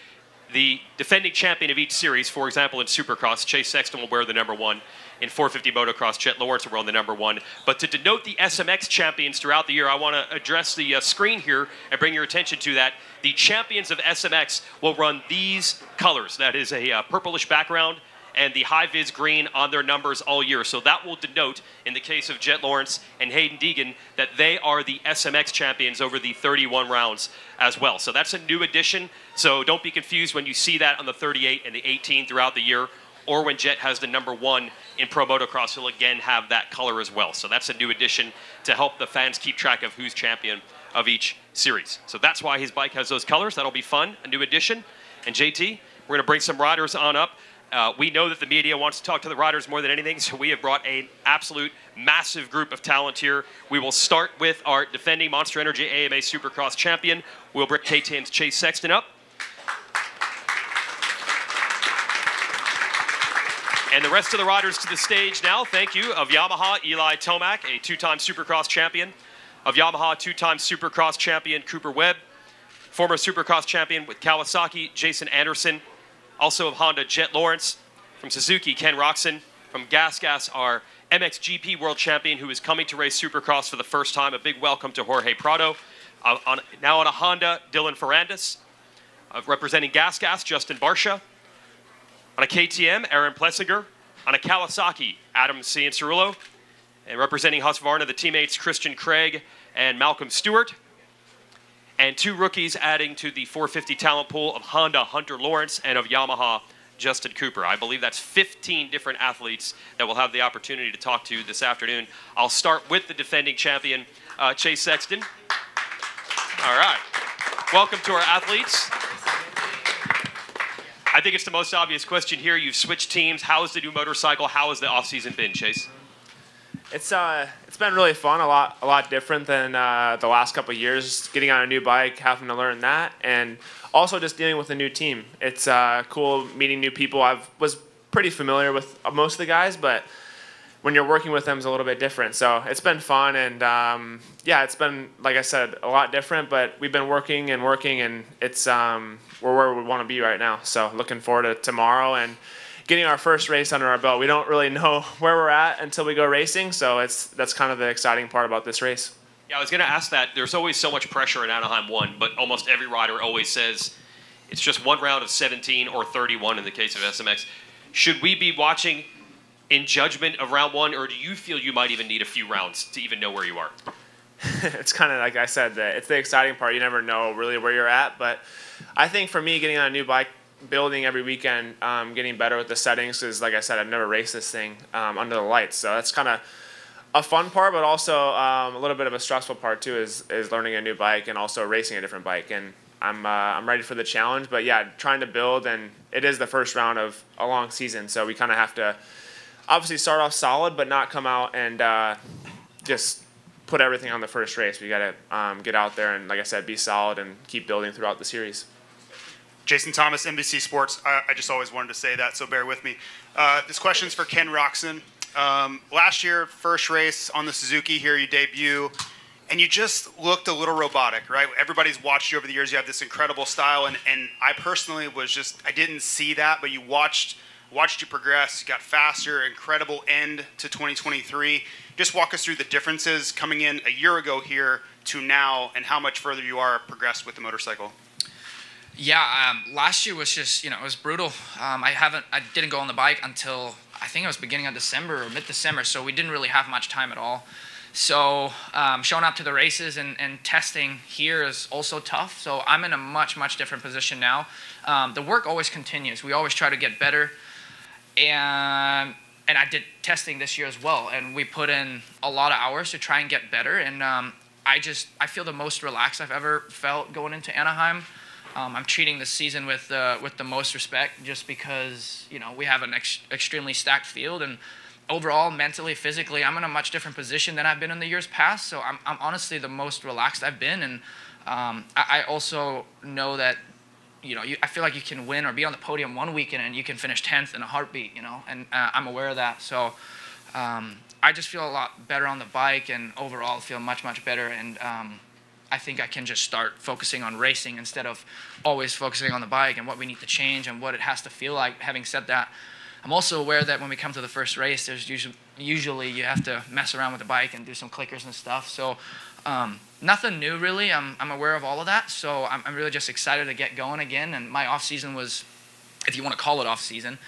the defending champion of each series, for example, in Supercross, Chase Sexton will wear the number one. In 450 motocross, Jett Lawrence will wear the number one. But to denote the SMX champions throughout the year, I want to address the uh, screen here and bring your attention to that. The champions of SMX will run these colors. That is a uh, purplish background and the high vis green on their numbers all year. So that will denote, in the case of Jett Lawrence and Haiden Deegan, that they are the SMX champions over the 31 rounds as well. So that's a new addition. So don't be confused when you see that on the 38 and the 18 throughout the year, or when Jett has the number one in Pro Motocross, he'll again have that color as well. So that's a new addition to help the fans keep track of who's champion of each series. So that's why his bike has those colors. That'll be fun, a new addition. And JT, we're going to bring some riders on up. Uh, we know that the media wants to talk to the riders more than anything, so we have brought an absolute massive group of talent here. We will start with our defending Monster Energy AMA Supercross champion. We'll bring KTM's Chase Sexton up. And the rest of the riders to the stage now, thank you, of Yamaha, Eli Tomac, a two-time Supercross champion. Of Yamaha, two-time Supercross champion, Cooper Webb. Former Supercross champion with Kawasaki, Jason Anderson. Also of Honda, Jett Lawrence. From Suzuki, Ken Roczen. From Gas Gas, our MXGP World Champion who is coming to race Supercross for the first time. A big welcome to Jorge Prado. Uh, on, now on a Honda, Dylan Ferrandis. Uh, representing Gas Gas, Justin Barcia. On a KTM, Aaron Plessinger. On a Kawasaki, Adam Cianciarulo. And representing Husqvarna, the teammates Christian Craig and Malcolm Stewart and two rookies adding to the 450 talent pool of Honda, Hunter Lawrence, and of Yamaha, Justin Cooper. I believe that's 15 different athletes that we'll have the opportunity to talk to this afternoon. I'll start with the defending champion, uh, Chase Sexton. All right. Welcome to our athletes. I think it's the most obvious question here. You've switched teams. How is the new motorcycle? How has the offseason been, Chase? It's uh, it's been really fun. A lot, a lot different than uh, the last couple years. Getting on a new bike, having to learn that, and also just dealing with a new team. It's uh, cool meeting new people. I was pretty familiar with most of the guys, but when you're working with them is a little bit different. So it's been fun, and um, yeah, it's been like I said, a lot different. But we've been working and working, and it's um, we're where we want to be right now. So looking forward to tomorrow and getting our first race under our belt. We don't really know where we're at until we go racing, so it's that's kind of the exciting part about this race. Yeah, I was going to ask that. There's always so much pressure in Anaheim 1, but almost every rider always says it's just one round of 17 or 31 in the case of SMX. Should we be watching in judgment of round 1, or do you feel you might even need a few rounds to even know where you are? it's kind of like I said, that it's the exciting part. You never know really where you're at, but I think for me, getting on a new bike building every weekend, um, getting better with the settings. Because like I said, I've never raced this thing um, under the lights, so that's kind of a fun part, but also um, a little bit of a stressful part too. Is is learning a new bike and also racing a different bike. And I'm uh, I'm ready for the challenge. But yeah, trying to build, and it is the first round of a long season, so we kind of have to obviously start off solid, but not come out and uh, just put everything on the first race. We got to um, get out there and, like I said, be solid and keep building throughout the series. Jason Thomas, NBC Sports. I, I, just always wanted to say that, so bear with me. Uh, this question's for Ken Roczen. Um, last year, first race on the Suzuki here, you debut and you just looked a little robotic, right? Everybody's watched you over the years. You have this incredible style, and, and I personally was just I didn't see that, but you watched watched you progress. You got faster, incredible end to 2023. Just walk us through the differences coming in a year ago here to now, and how much further you are progressed with the motorcycle. Yeah, um, last year was just you know it was brutal. Um, I haven't I didn't go on the bike until I think it was beginning of December or mid December, so we didn't really have much time at all. So um, showing up to the races and, and testing here is also tough. So I'm in a much much different position now. Um, the work always continues. We always try to get better, and and I did testing this year as well. And we put in a lot of hours to try and get better. And um, I just I feel the most relaxed I've ever felt going into Anaheim. Um, I'm treating the season with uh, with the most respect, just because you know we have an ex- extremely stacked field, and overall, mentally, physically, I'm in a much different position than I've been in the years past. So I'm, I'm honestly the most relaxed I've been, and um, I, I also know that you know you, I feel like you can win or be on the podium one weekend and you can finish 10th in a heartbeat, you know, and uh, I'm aware of that. So. Um, I just feel a lot better on the bike and overall feel much, much better. And um, I think I can just start focusing on racing instead of always focusing on the bike and what we need to change and what it has to feel like. Having said that, I'm also aware that when we come to the first race, there's usually, usually you have to mess around with the bike and do some clickers and stuff. So um, nothing new really. I'm, I'm aware of all of that. So I'm, I'm really just excited to get going again. And my off season was, if you want to call it off season,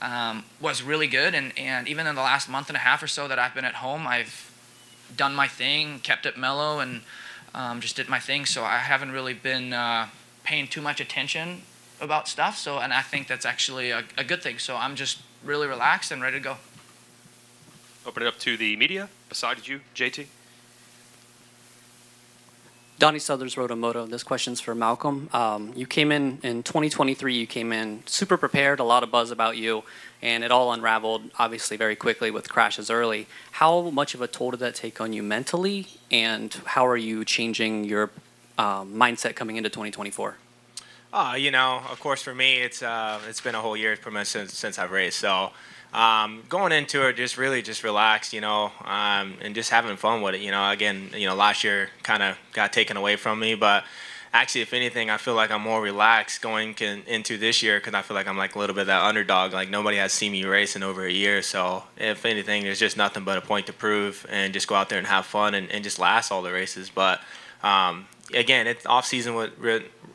um, was really good. And, and even in the last month and a half or so that I've been at home, I've done my thing, kept it mellow, and um, just did my thing. So I haven't really been uh, paying too much attention about stuff. So, and I think that's actually a, a good thing. So I'm just really relaxed and ready to go. Open it up to the media besides you, JT. Donnie Southers wrote a moto. This question's for Malcolm. Um, you came in in 2023. You came in super prepared, a lot of buzz about you, and it all unraveled obviously very quickly with crashes early. How much of a toll did that take on you mentally, and how are you changing your um, mindset coming into 2024? Uh, you know, of course, for me, it's uh, it's been a whole year since, since I've raced. So um, going into it, just really just relaxed, you know, um, and just having fun with it. You know, again, you know, last year kind of got taken away from me, but actually, if anything, I feel like I'm more relaxed going can, into this year because I feel like I'm like a little bit of that underdog. Like nobody has seen me race in over a year, so if anything, there's just nothing but a point to prove and just go out there and have fun and, and just last all the races. But um, again, it off season went,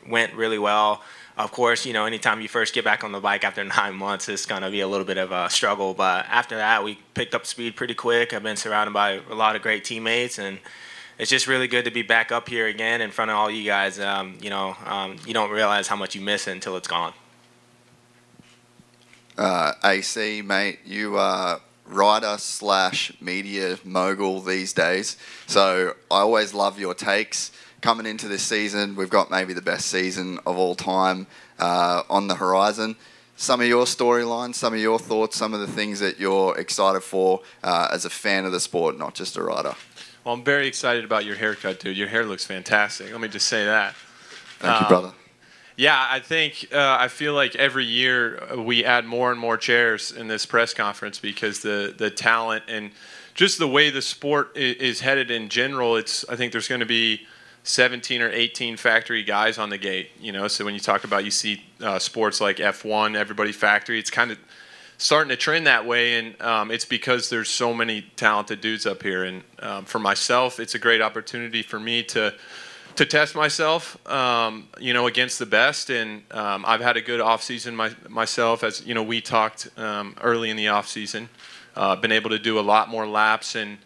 went really well of course, you know, anytime you first get back on the bike after nine months, it's going to be a little bit of a struggle. But after that, we picked up speed pretty quick. I've been surrounded by a lot of great teammates, and it's just really good to be back up here again in front of all you guys. Um, you know, um, you don't realize how much you miss it until it's gone. Uh, AC, mate, you are writer slash media mogul these days. So I always love your takes coming into this season, we've got maybe the best season of all time uh, on the horizon. Some of your storylines, some of your thoughts, some of the things that you're excited for uh, as a fan of the sport, not just a rider. Well, I'm very excited about your haircut, dude. Your hair looks fantastic. Let me just say that. Thank um, you, brother. Yeah, I think uh, I feel like every year we add more and more chairs in this press conference because the the talent and just the way the sport is headed in general. It's I think there's going to be 17 or 18 factory guys on the gate. You know, so when you talk about you see uh, sports like F1, everybody factory, it's kind of starting to trend that way, and um, it's because there's so many talented dudes up here. And um, for myself, it's a great opportunity for me to to test myself, um, you know, against the best. And um, I've had a good off season my, myself, as you know, we talked um, early in the off season. Uh, been able to do a lot more laps and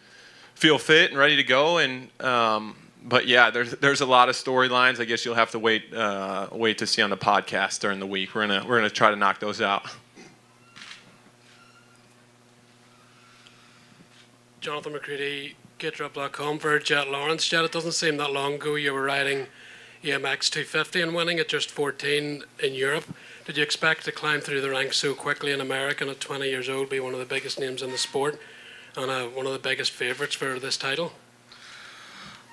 feel fit and ready to go. And um, but yeah, there's there's a lot of storylines. I guess you'll have to wait uh, wait to see on the podcast during the week. We're gonna we're gonna try to knock those out. Jonathan McCready, GateDrop.com for Jett Lawrence. Jett, it doesn't seem that long ago you were riding EMX 250 and winning at just 14 in Europe. Did you expect to climb through the ranks so quickly in America and at 20 years old be one of the biggest names in the sport and uh, one of the biggest favourites for this title?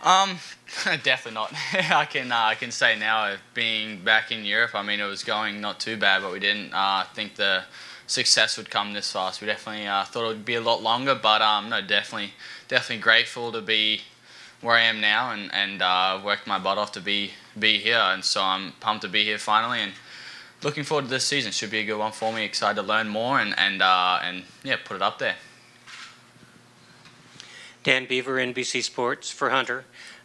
Um, definitely not. I can uh, I can say now, being back in Europe, I mean, it was going not too bad, but we didn't uh, think the success would come this fast. We definitely uh, thought it would be a lot longer, but um, no, definitely, definitely grateful to be where I am now, and and uh, worked my butt off to be be here, and so I'm pumped to be here finally, and looking forward to this season. Should be a good one for me. Excited to learn more and and uh, and yeah, put it up there. Dan Beaver, NBC Sports for Hunter.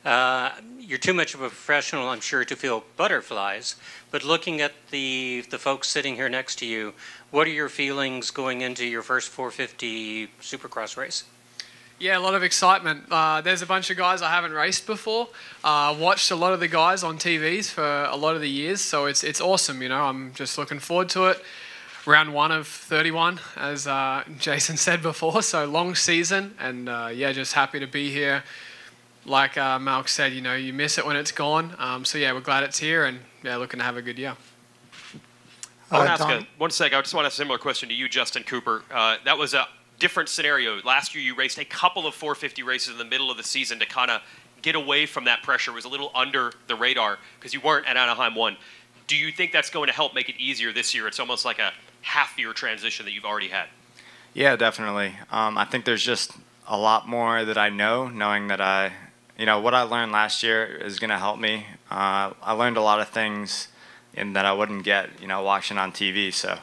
Uh, you're too much of a professional, I'm sure, to feel butterflies. But looking at the the folks sitting here next to you, what are your feelings going into your first 450 Supercross race? Yeah, a lot of excitement. Uh, there's a bunch of guys I haven't raced before. Uh, watched a lot of the guys on TVs for a lot of the years, so it's it's awesome. You know, I'm just looking forward to it. Round one of 31, as uh, Jason said before, so long season, and uh, yeah, just happy to be here. Like uh, Malk said, you know, you miss it when it's gone. Um, so yeah, we're glad it's here, and yeah, looking to have a good year. I want Uh, to ask Don? a, one sec. I just want a similar question to you, Justin Cooper. Uh, that was a different scenario. Last year, you raced a couple of 450 races in the middle of the season to kind of get away from that pressure. It was a little under the radar because you weren't at Anaheim one. Do you think that's going to help make it easier this year? It's almost like a half year transition that you've already had. Yeah, definitely. Um, I think there's just a lot more that I know, knowing that I, you know, what I learned last year is going to help me. Uh, I learned a lot of things in that I wouldn't get, you know, watching on TV. So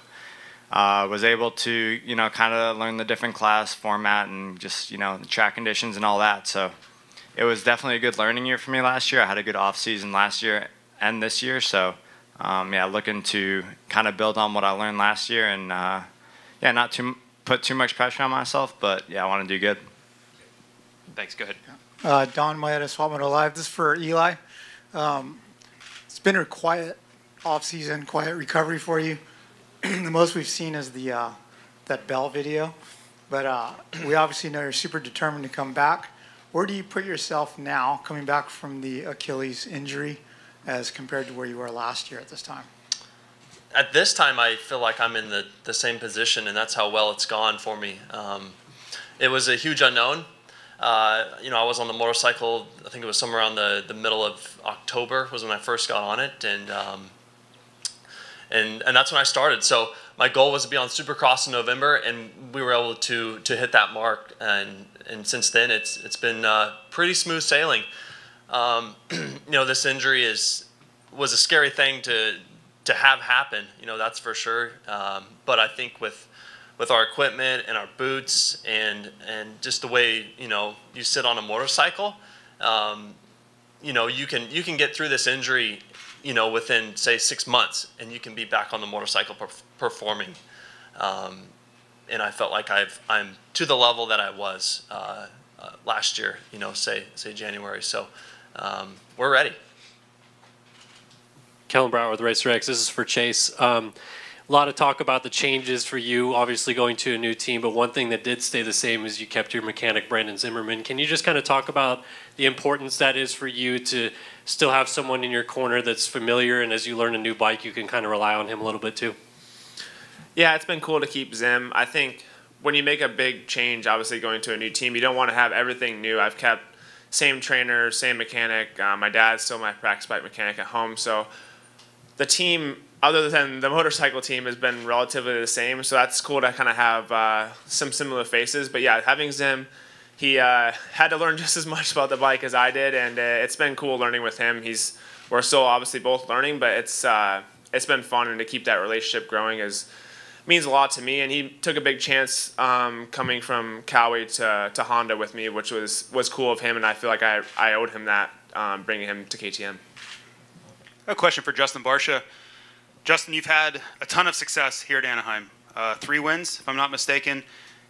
I uh, was able to, you know, kind of learn the different class format and just, you know, the track conditions and all that. So it was definitely a good learning year for me last year. I had a good off season last year and this year. So um, yeah, looking to kind of build on what I learned last year and uh, yeah, not too put too much pressure on myself, but yeah, I want to do good. Thanks. Go ahead. Uh, Don Maeda, Swap Moto Live. This is for Eli. Um, it's been a quiet off-season, quiet recovery for you. the most we've seen is the uh, that Bell video, but uh, we obviously know you're super determined to come back. Where do you put yourself now, coming back from the Achilles injury, as compared to where you were last year at this time? at this time, I feel like I'm in the, the same position, and that's how well it's gone for me. Um, it was a huge unknown. Uh, you know, I was on the motorcycle. I think it was somewhere around the, the middle of October was when I first got on it, and um, and and that's when I started. So my goal was to be on Supercross in November, and we were able to to hit that mark. And and since then, it's it's been uh, pretty smooth sailing. Um, you know, this injury is was a scary thing to to have happen. You know, that's for sure. Um, but I think with with our equipment and our boots and and just the way you know you sit on a motorcycle, um, you know you can you can get through this injury, you know, within say six months, and you can be back on the motorcycle perf- performing. Um, and I felt like I've I'm to the level that I was uh, uh, last year. You know, say say January. So um, we're ready. Kellen Brauer with Racer X. This is for Chase. Um, a lot of talk about the changes for you, obviously going to a new team, but one thing that did stay the same is you kept your mechanic, Brandon Zimmerman. Can you just kind of talk about the importance that is for you to still have someone in your corner that's familiar, and as you learn a new bike, you can kind of rely on him a little bit too? Yeah, it's been cool to keep Zim. I think when you make a big change, obviously going to a new team, you don't want to have everything new. I've kept same trainer, same mechanic. Uh, my dad's still my practice bike mechanic at home, so the team, other than the motorcycle team, has been relatively the same. So that's cool to kind of have uh, some similar faces. But yeah, having Zim, he uh, had to learn just as much about the bike as I did, and uh, it's been cool learning with him. He's we're still obviously both learning, but it's uh, it's been fun and to keep that relationship growing is means a lot to me. And he took a big chance um, coming from Cowie to, to Honda with me, which was was cool of him, and I feel like I I owed him that um, bringing him to KTM. A question for Justin Barcia. Justin, you've had a ton of success here at Anaheim. Uh, three wins, if I'm not mistaken.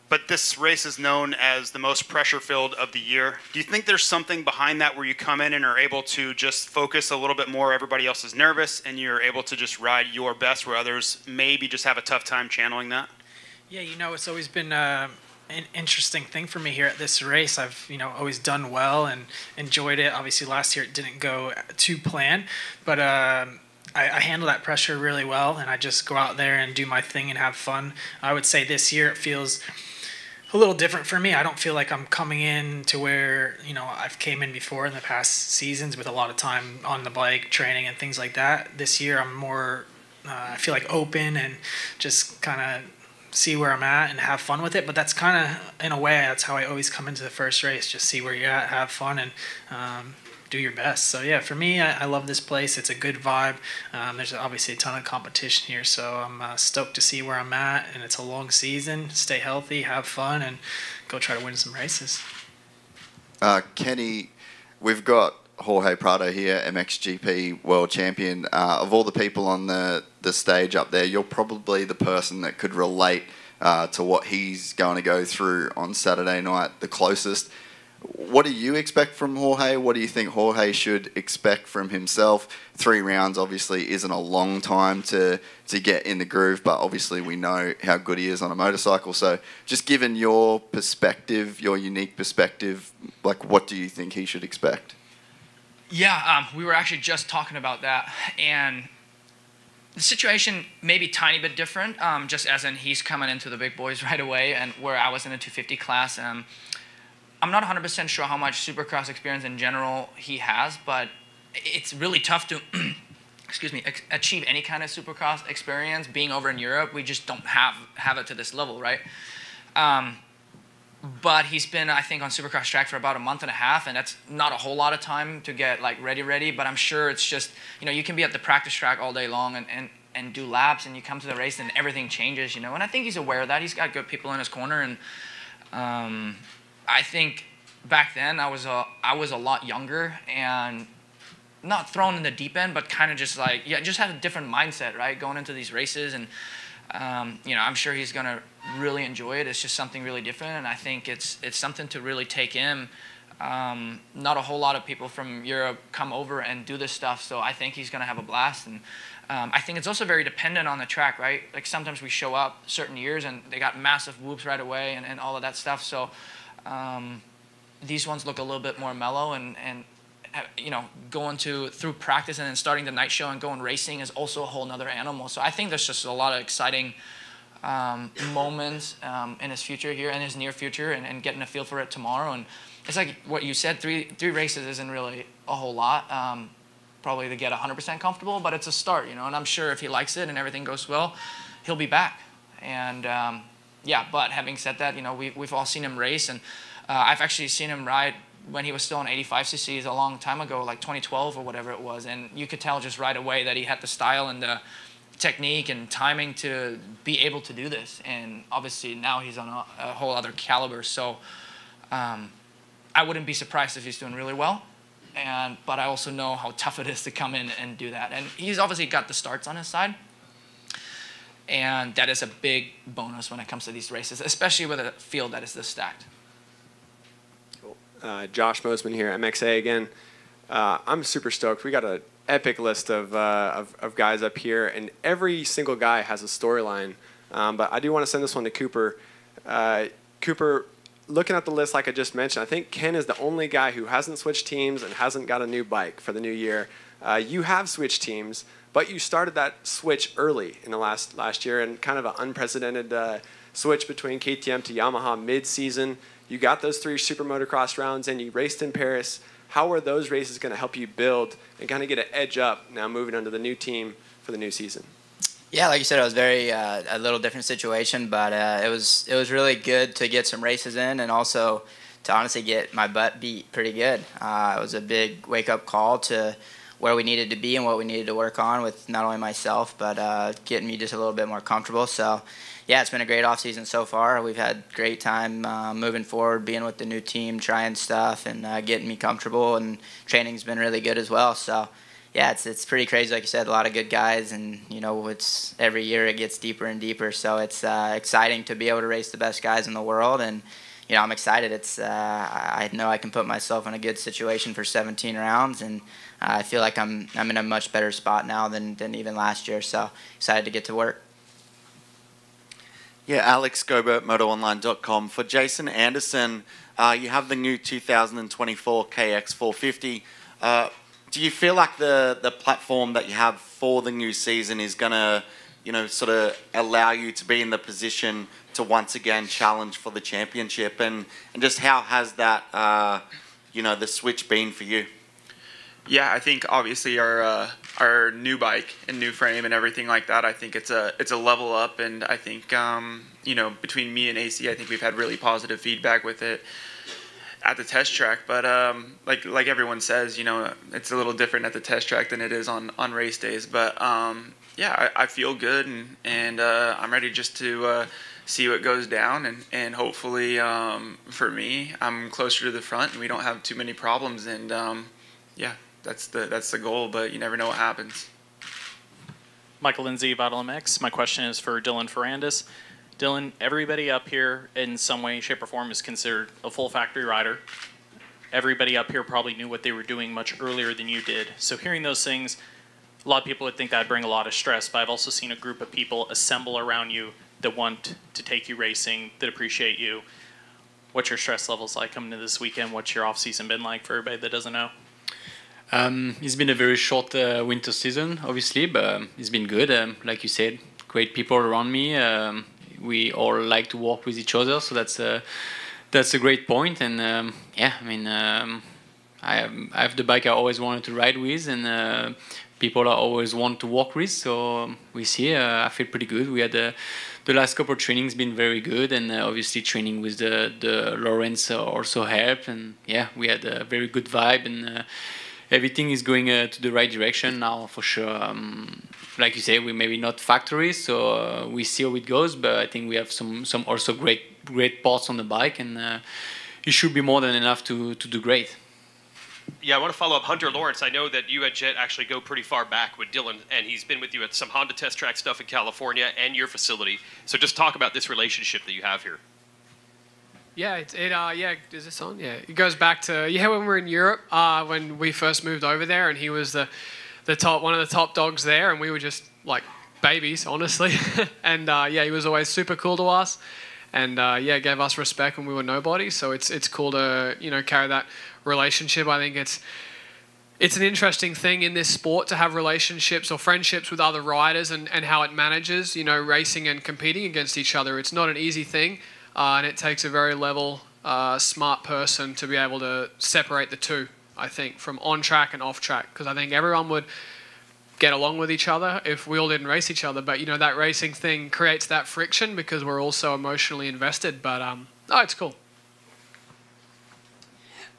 But this race is known as the most pressure filled of the year. Do you think there's something behind that where you come in and are able to just focus a little bit more? Everybody else is nervous and you're able to just ride your best where others maybe just have a tough time channeling that? Yeah, you know, it's always been uh, an interesting thing for me here at this race. I've, you know, always done well and enjoyed it. Obviously, last year it didn't go to plan, but um, I, I handle that pressure really well, and I just go out there and do my thing and have fun. I would say this year it feels a little different for me. I don't feel like I'm coming in to where you know I've came in before in the past seasons with a lot of time on the bike, training and things like that. This year I'm more, uh, I feel like open and just kind of see where I'm at and have fun with it. But that's kind of, in a way, that's how I always come into the first race. Just see where you're at, have fun, and um, do your best. So yeah, for me, I, I love this place. It's a good vibe. Um, there's obviously a ton of competition here, so I'm uh, stoked to see where I'm at. And it's a long season. Stay healthy, have fun, and go try to win some races. Uh, Kenny, we've got Jorge Prado here, MXGP world champion. Uh, of all the people on the, the stage up there, you're probably the person that could relate uh, to what he's going to go through on Saturday night the closest. What do you expect from Jorge? What do you think Jorge should expect from himself? Three rounds obviously isn't a long time to, to get in the groove, but obviously we know how good he is on a motorcycle. So, just given your perspective, your unique perspective, like what do you think he should expect? Yeah, um, we were actually just talking about that, and the situation may be tiny bit different. Um, just as in he's coming into the big boys right away, and where I was in the 250 class. Um, I'm not 100% sure how much supercross experience in general he has, but it's really tough to, excuse me, achieve any kind of supercross experience. Being over in Europe, we just don't have have it to this level, right? Um, but he's been, I think, on supercross track for about a month and a half, and that's not a whole lot of time to get like ready, ready. But I'm sure it's just, you know, you can be at the practice track all day long and, and and do laps, and you come to the race and everything changes, you know. And I think he's aware of that. He's got good people in his corner, and um, I think back then I was a I was a lot younger and not thrown in the deep end, but kind of just like yeah, just had a different mindset, right? Going into these races, and um, you know, I'm sure he's gonna really enjoy it. It's just something really different, and I think it's it's something to really take in. Um, not a whole lot of people from Europe come over and do this stuff, so I think he's gonna have a blast. And um, I think it's also very dependent on the track, right? Like sometimes we show up certain years and they got massive whoops right away and, and all of that stuff. So um, these ones look a little bit more mellow and, and uh, you know, going to through practice and then starting the night show and going racing is also a whole nother animal. So I think there's just a lot of exciting um, moments um, in his future here, and his near future, and, and, getting a feel for it tomorrow. And it's like what you said, three three races isn't really a whole lot, um, probably to get 100% comfortable, but it's a start, you know. And I'm sure if he likes it and everything goes well, he'll be back. And um, yeah, but having said that, you know, we, we've all seen him race, and uh, I've actually seen him ride when he was still on 85 cc's a long time ago, like 2012 or whatever it was, and you could tell just right away that he had the style and the technique and timing to be able to do this. And obviously now he's on a, a whole other caliber. So um, I wouldn't be surprised if he's doing really well. And but I also know how tough it is to come in and do that. And he's obviously got the starts on his side and that is a big bonus when it comes to these races, especially with a field that is this stacked. Cool. Uh, Josh Mosiman here, MXA again. Uh, I'm super stoked. We got an epic list of, uh, of, of, guys up here, and every single guy has a storyline. Um, but I do want to send this one to Cooper. Uh, Cooper, looking at the list like I just mentioned, I think Ken is the only guy who hasn't switched teams and hasn't got a new bike for the new year. Uh, you have switched teams. But you started that switch early in the last last year, and kind of an unprecedented uh, switch between KTM to Yamaha mid-season. You got those three super motocross rounds, and you raced in Paris. How are those races going to help you build and kind of get an edge up now moving under the new team for the new season? Yeah, like you said, it was very uh, a little different situation, but uh, it was it was really good to get some races in, and also to honestly get my butt beat pretty good. Uh, it was a big wake up call to where we needed to be and what we needed to work on with not only myself but uh, getting me just a little bit more comfortable. So, yeah, it's been a great off season so far. We've had great time uh, moving forward, being with the new team, trying stuff, and uh, getting me comfortable. And training's been really good as well. So, yeah, it's it's pretty crazy. Like you said, a lot of good guys, and you know, it's every year it gets deeper and deeper. So it's uh, exciting to be able to race the best guys in the world and you know, I'm excited. It's uh, I know I can put myself in a good situation for 17 rounds, and I feel like I'm I'm in a much better spot now than than even last year. So excited to get to work. Yeah, Alex Gobert, MotoOnline.com. For Jason Anderson, uh, you have the new 2024 KX450. Uh, do you feel like the the platform that you have for the new season is gonna, you know, sort of allow you to be in the position to once again challenge for the championship? And and just how has that, uh, you know, the switch been for you? yeah, I think obviously our uh, our new bike and new frame and everything like that. I think it's a it's a level up, and I think um, you know between me and AC, I think we've had really positive feedback with it at the test track. But um, like like everyone says, you know, it's a little different at the test track than it is on on race days. But um, yeah, I, I, feel good, and and uh, I'm ready just to. Uh, see what goes down and, and hopefully um, for me i'm closer to the front and we don't have too many problems and um, yeah that's the that's the goal, but you never know what happens. Michael Lindsay, Vital MX. My question is for Dylan Ferrandis. Dylan, everybody up here in some way, shape, or form is considered a full factory rider. Everybody up here probably knew what they were doing much earlier than you did. So hearing those things, a lot of people would think that'd bring a lot of stress, but I've also seen a group of people assemble around you that want to take you racing, that appreciate you. What's your stress levels like coming to this weekend? What's your off season been like for everybody that doesn't know? Um, it's been a very short uh, winter season, obviously, but um, it's been good. Um, like you said, great people around me. Um, we all like to work with each other, so that's a that's a great point. And um, yeah, I mean, um, I have, I have the bike I always wanted to ride with, and uh, people I always want to work with. So we see. Uh, I feel pretty good. We had uh, the last couple of trainings been very good, and uh, obviously training with the the Lawrence also helped. And yeah, we had a very good vibe and uh, everything is going uh, to the right direction now for sure. Um, like you say, we maybe not factories, so uh, we see how it goes. But I think we have some some also great great parts on the bike, and uh, it should be more than enough to to do great. Yeah, I want to follow up Hunter Lawrence. I know that you and Jett actually go pretty far back with Dylan, and he's been with you at some Honda test track stuff in California and your facility. So just talk about this relationship that you have here. Yeah, it, it uh, yeah, is this on? Yeah, it goes back to yeah when we were in Europe, uh, when we first moved over there, and he was the, the top one of the top dogs there, and we were just like babies, honestly. and uh, yeah, he was always super cool to us, and uh, yeah, gave us respect when we were nobody. So it's it's cool to you know carry that relationship. I think it's it's an interesting thing in this sport to have relationships or friendships with other riders and, and how it manages, you know, racing and competing against each other. It's not an easy thing uh, and it takes a very level, uh, smart person to be able to separate the two. I think from on track and off track, because I think everyone would get along with each other if we all didn't race each other. But you know that racing thing creates that friction because we're all so emotionally invested. But um, oh, it's cool.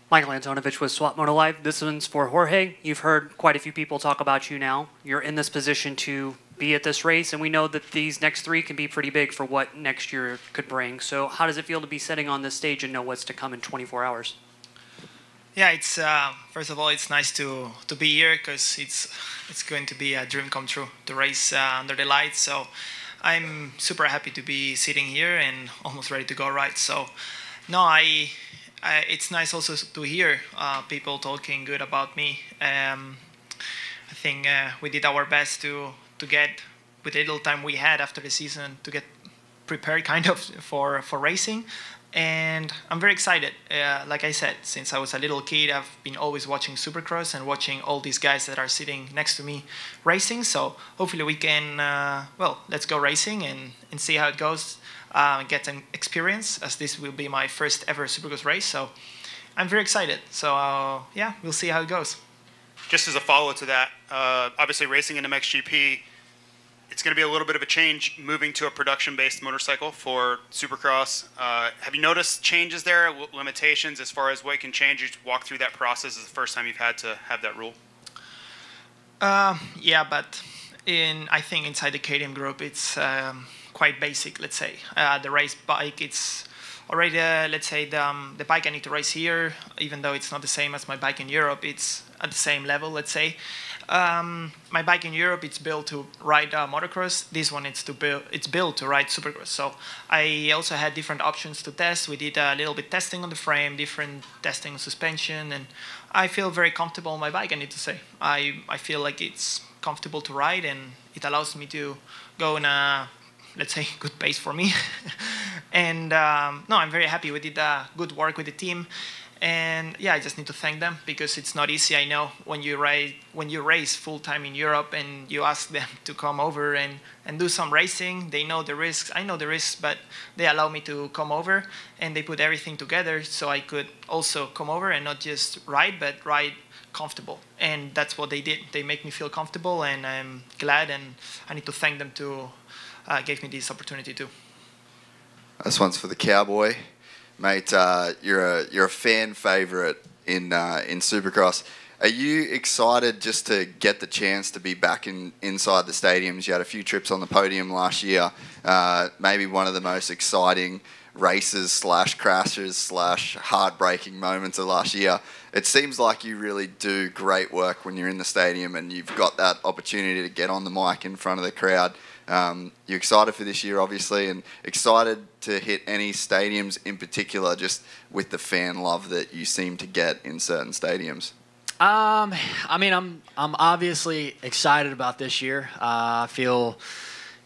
Michael Antonovich with Swap Moto Live. This one's for Jorge. You've heard quite a few people talk about you now. You're in this position to be at this race, and we know that these next three can be pretty big for what next year could bring. So, how does it feel to be sitting on this stage and know what's to come in 24 hours? Yeah, it's uh, first of all, it's nice to to be here because it's it's going to be a dream come true to race uh, under the lights. So, I'm super happy to be sitting here and almost ready to go right. So, no, I. It's nice also to hear uh, people talking good about me. Um, I think uh, we did our best to to get with the little time we had after the season to get prepared kind of for for racing and I'm very excited. Uh, like I said, since I was a little kid, I've been always watching Supercross and watching all these guys that are sitting next to me racing. So hopefully we can, uh, well, let's go racing and, and see how it goes. Uh, get an experience, as this will be my first ever Supercross race. So I'm very excited. So uh, yeah, we'll see how it goes just as a follow to that, uh, obviously racing in MXGP, it's going to be a little bit of a change moving to a production-based motorcycle for Supercross. Uh, have you noticed changes there, limitations as far as what can change? You walk through that process. Is the first time you've had to have that rule? Uh, yeah, but in I think inside the KTM group, it's um, quite basic. Let's say uh, the race bike, it's already uh, let's say the, um, the bike I need to race here, even though it's not the same as my bike in Europe, it's at the same level, let's say. Um, my bike in Europe, it's built to ride uh, motocross. This one, it's to build, it's built to ride supercross. So I also had different options to test. We did a little bit testing on the frame, different testing on suspension, and I feel very comfortable on my bike. I need to say, I I feel like it's comfortable to ride, and it allows me to go in a let's say good pace for me. and um, no, I'm very happy. We did uh, good work with the team, and yeah, I just need to thank them because it's not easy. I know when you race when you race full time in Europe and you ask them to come over and and do some racing, they know the risks. I know the risks, but they allow me to come over and they put everything together so I could also come over and not just ride, but ride comfortable, and that's what they did. They make me feel comfortable, and I'm glad, and I need to thank them to uh, give me this opportunity too. This one's for the cowboy, mate. Uh, you're a you're a fan favorite in uh, in Supercross. Are you excited just to get the chance to be back in inside the stadiums? You had a few trips on the podium last year. Uh, maybe one of the most exciting races slash crashes slash heartbreaking moments of last year. It seems like you really do great work when you're in the stadium and you've got that opportunity to get on the mic in front of the crowd. Um, you're excited for this year, obviously, and excited to hit any stadiums in particular, just with the fan love that you seem to get in certain stadiums. Um, I mean, I'm I'm obviously excited about this year. Uh, I feel,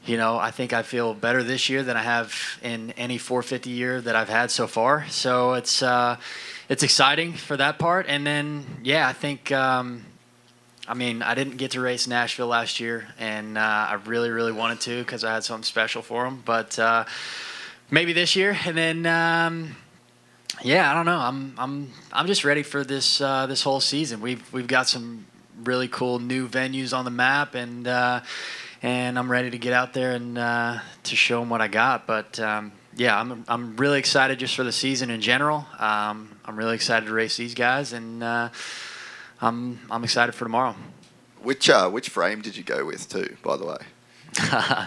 you know, I think I feel better this year than I have in any 450 year that I've had so far. So it's uh, it's exciting for that part. And then, yeah, I think. Um, I mean, I didn't get to race Nashville last year, and uh, I really, really wanted to because I had something special for them. But uh, maybe this year, and then. Um, yeah, I don't know. I'm I'm I'm just ready for this uh, this whole season. We've we've got some really cool new venues on the map, and uh, and I'm ready to get out there and uh, to show them what I got. But um, yeah, I'm I'm really excited just for the season in general. Um, I'm really excited to race these guys, and uh, I'm I'm excited for tomorrow. Which uh, which frame did you go with too, by the way? I,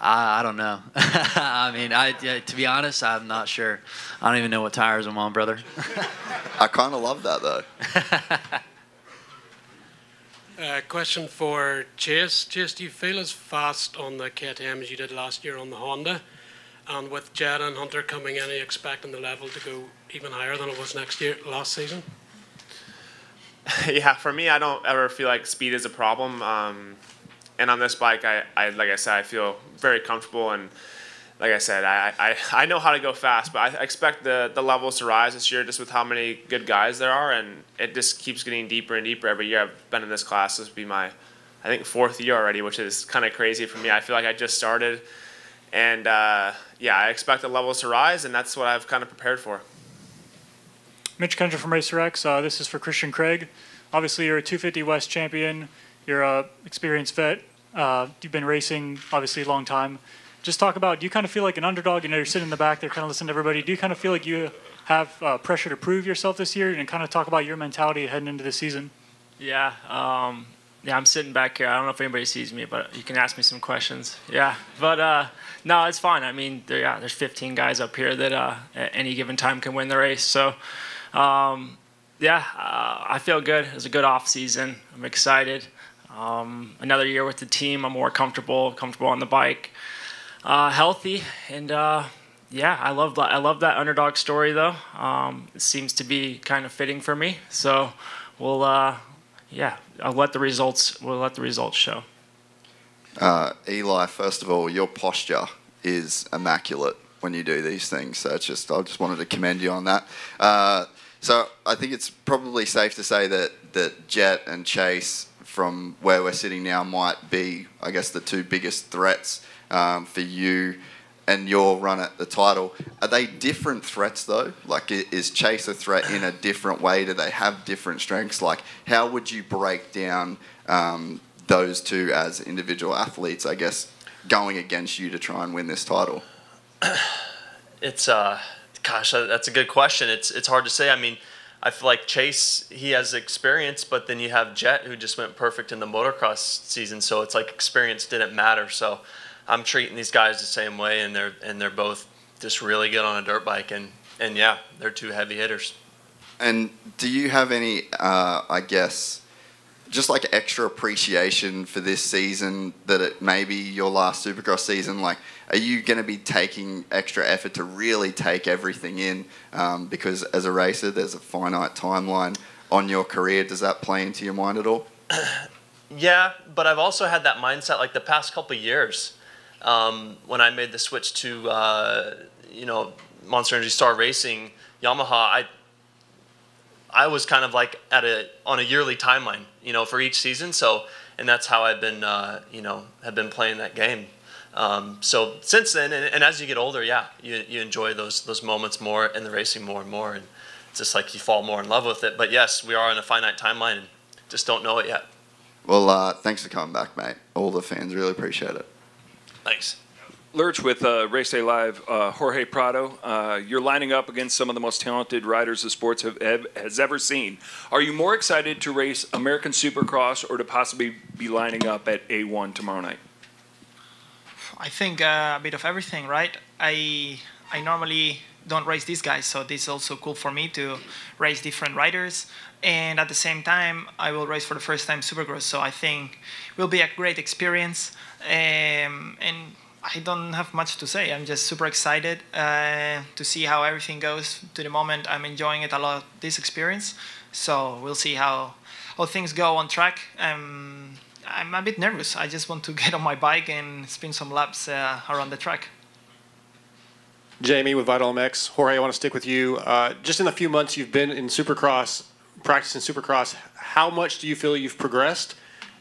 I don't know. I mean, I to be honest, I'm not sure. I don't even know what tires I'm on, brother. I kind of love that though. Uh, question for Chase. Chase, do you feel as fast on the KTM as you did last year on the Honda? And with Jett and Hunter coming in, are you expecting the level to go even higher than it was next year, last season? yeah, for me, I don't ever feel like speed is a problem. Um, and on this bike, I, I like I said, I feel very comfortable and like I said, I, I, I know how to go fast, but I expect the, the levels to rise this year just with how many good guys there are, and it just keeps getting deeper and deeper every year. I've been in this class. This will be my, I think, fourth year already, which is kind of crazy for me. I feel like I just started, and uh, yeah, I expect the levels to rise, and that's what I've kind of prepared for. Mitch Kendra from RacerX. Uh, this is for Christian Craig. Obviously, you're a 250 West champion. You're a experienced vet. Uh, you've been racing obviously a long time just talk about do you kind of feel like an underdog? You know, you're sitting in the back there, kind of listening to everybody. Do you kind of feel like you have uh, pressure to prove yourself this year, and kind of talk about your mentality heading into the season? Yeah, um, yeah, I'm sitting back here. I don't know if anybody sees me, but you can ask me some questions. Yeah, but uh, no, it's fine. I mean, there, yeah, there's 15 guys up here that uh, at any given time can win the race. So, um, yeah, uh, I feel good. It was a good off season. I'm excited. Um, another year with the team. I'm more comfortable, comfortable on the bike uh, healthy, and uh, yeah, I love. I love that underdog story though. Um, it seems to be kind of fitting for me. So we'll, uh, yeah, I'll let the results. We'll let the results show. Uh, Eli, first of all, your posture is immaculate when you do these things. So it's just, I just wanted to commend you on that. Uh, so I think it's probably safe to say that that Jett and Chase, from where we're sitting now, might be, I guess, the two biggest threats um, for you and your run at the title. Are they different threats though? Like, is Chase a threat in a different way? Do they have different strengths? Like, how would you break down um, those two as individual athletes? I guess going against you to try and win this title. It's uh, gosh, that's a good question. It's it's hard to say. I mean. I feel like Chase, he has experience, but then you have Jett who just went perfect in the motocross season. So it's like experience didn't matter. So I'm treating these guys the same way, and they're and they're both just really good on a dirt bike, and and yeah, they're two heavy hitters. And do you have any, uh, I guess, just like extra appreciation for this season that it may be your last Supercross season? Like, are you going to be taking extra effort to really take everything in? Um, because as a racer, there's a finite timeline on your career. Does that play into your mind at all? yeah, but I've also had that mindset like the past couple years um, when I made the switch to uh, you know Monster Energy Star Racing Yamaha, I I was kind of like at a on a yearly timeline, you know, for each season. So and that's how I've been uh, you know have been playing that game. Um, so since then, and, and, as you get older, yeah, you, you enjoy those those moments more and the racing more and more. And it's just like you fall more in love with it. But yes, we are in a finite timeline and just don't know it yet. Well, uh, thanks for coming back, mate. All the fans really appreciate it. Thanks. Lurch with uh, Race Day Live, uh, Jorge Prado. Uh, you're lining up against some of the most talented riders the sports have, have, has ever seen. Are you more excited to race American Supercross or to possibly be lining up at A1 tomorrow night? I think uh, a bit of everything, right? I I normally don't race these guys, so this is also cool for me to race different riders. And at the same time, I will race for the first time Supercross, so I think will be a great experience. Um, and I don't have much to say. I'm just super excited uh, to see how everything goes. To the moment, I'm enjoying it a lot. This experience, so we'll see how how things go on track. Um, I'm a bit nervous. I just want to get on my bike and spin some laps uh, around the track. Jamie with Vital MX. Jorge, I want to stick with you. Uh, just in the few months you've been in Supercross, practicing Supercross, how much do you feel you've progressed?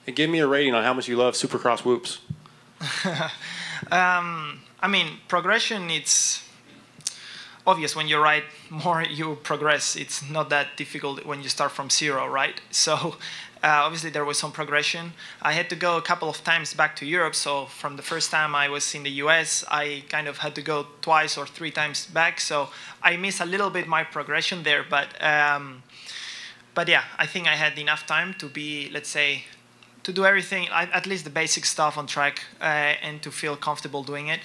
And give me a rating on how much you love Supercross whoops. um, I mean, progression, it's obvious when you ride more, you progress. It's not that difficult when you start from zero, right? So uh, obviously, there was some progression. I had to go a couple of times back to Europe. So from the first time I was in the US, I kind of had to go twice or three times back. So I miss a little bit my progression there. But um, but yeah, I think I had enough time to be, let's say, to do everything, at least the basic stuff on track, uh, and to feel comfortable doing it.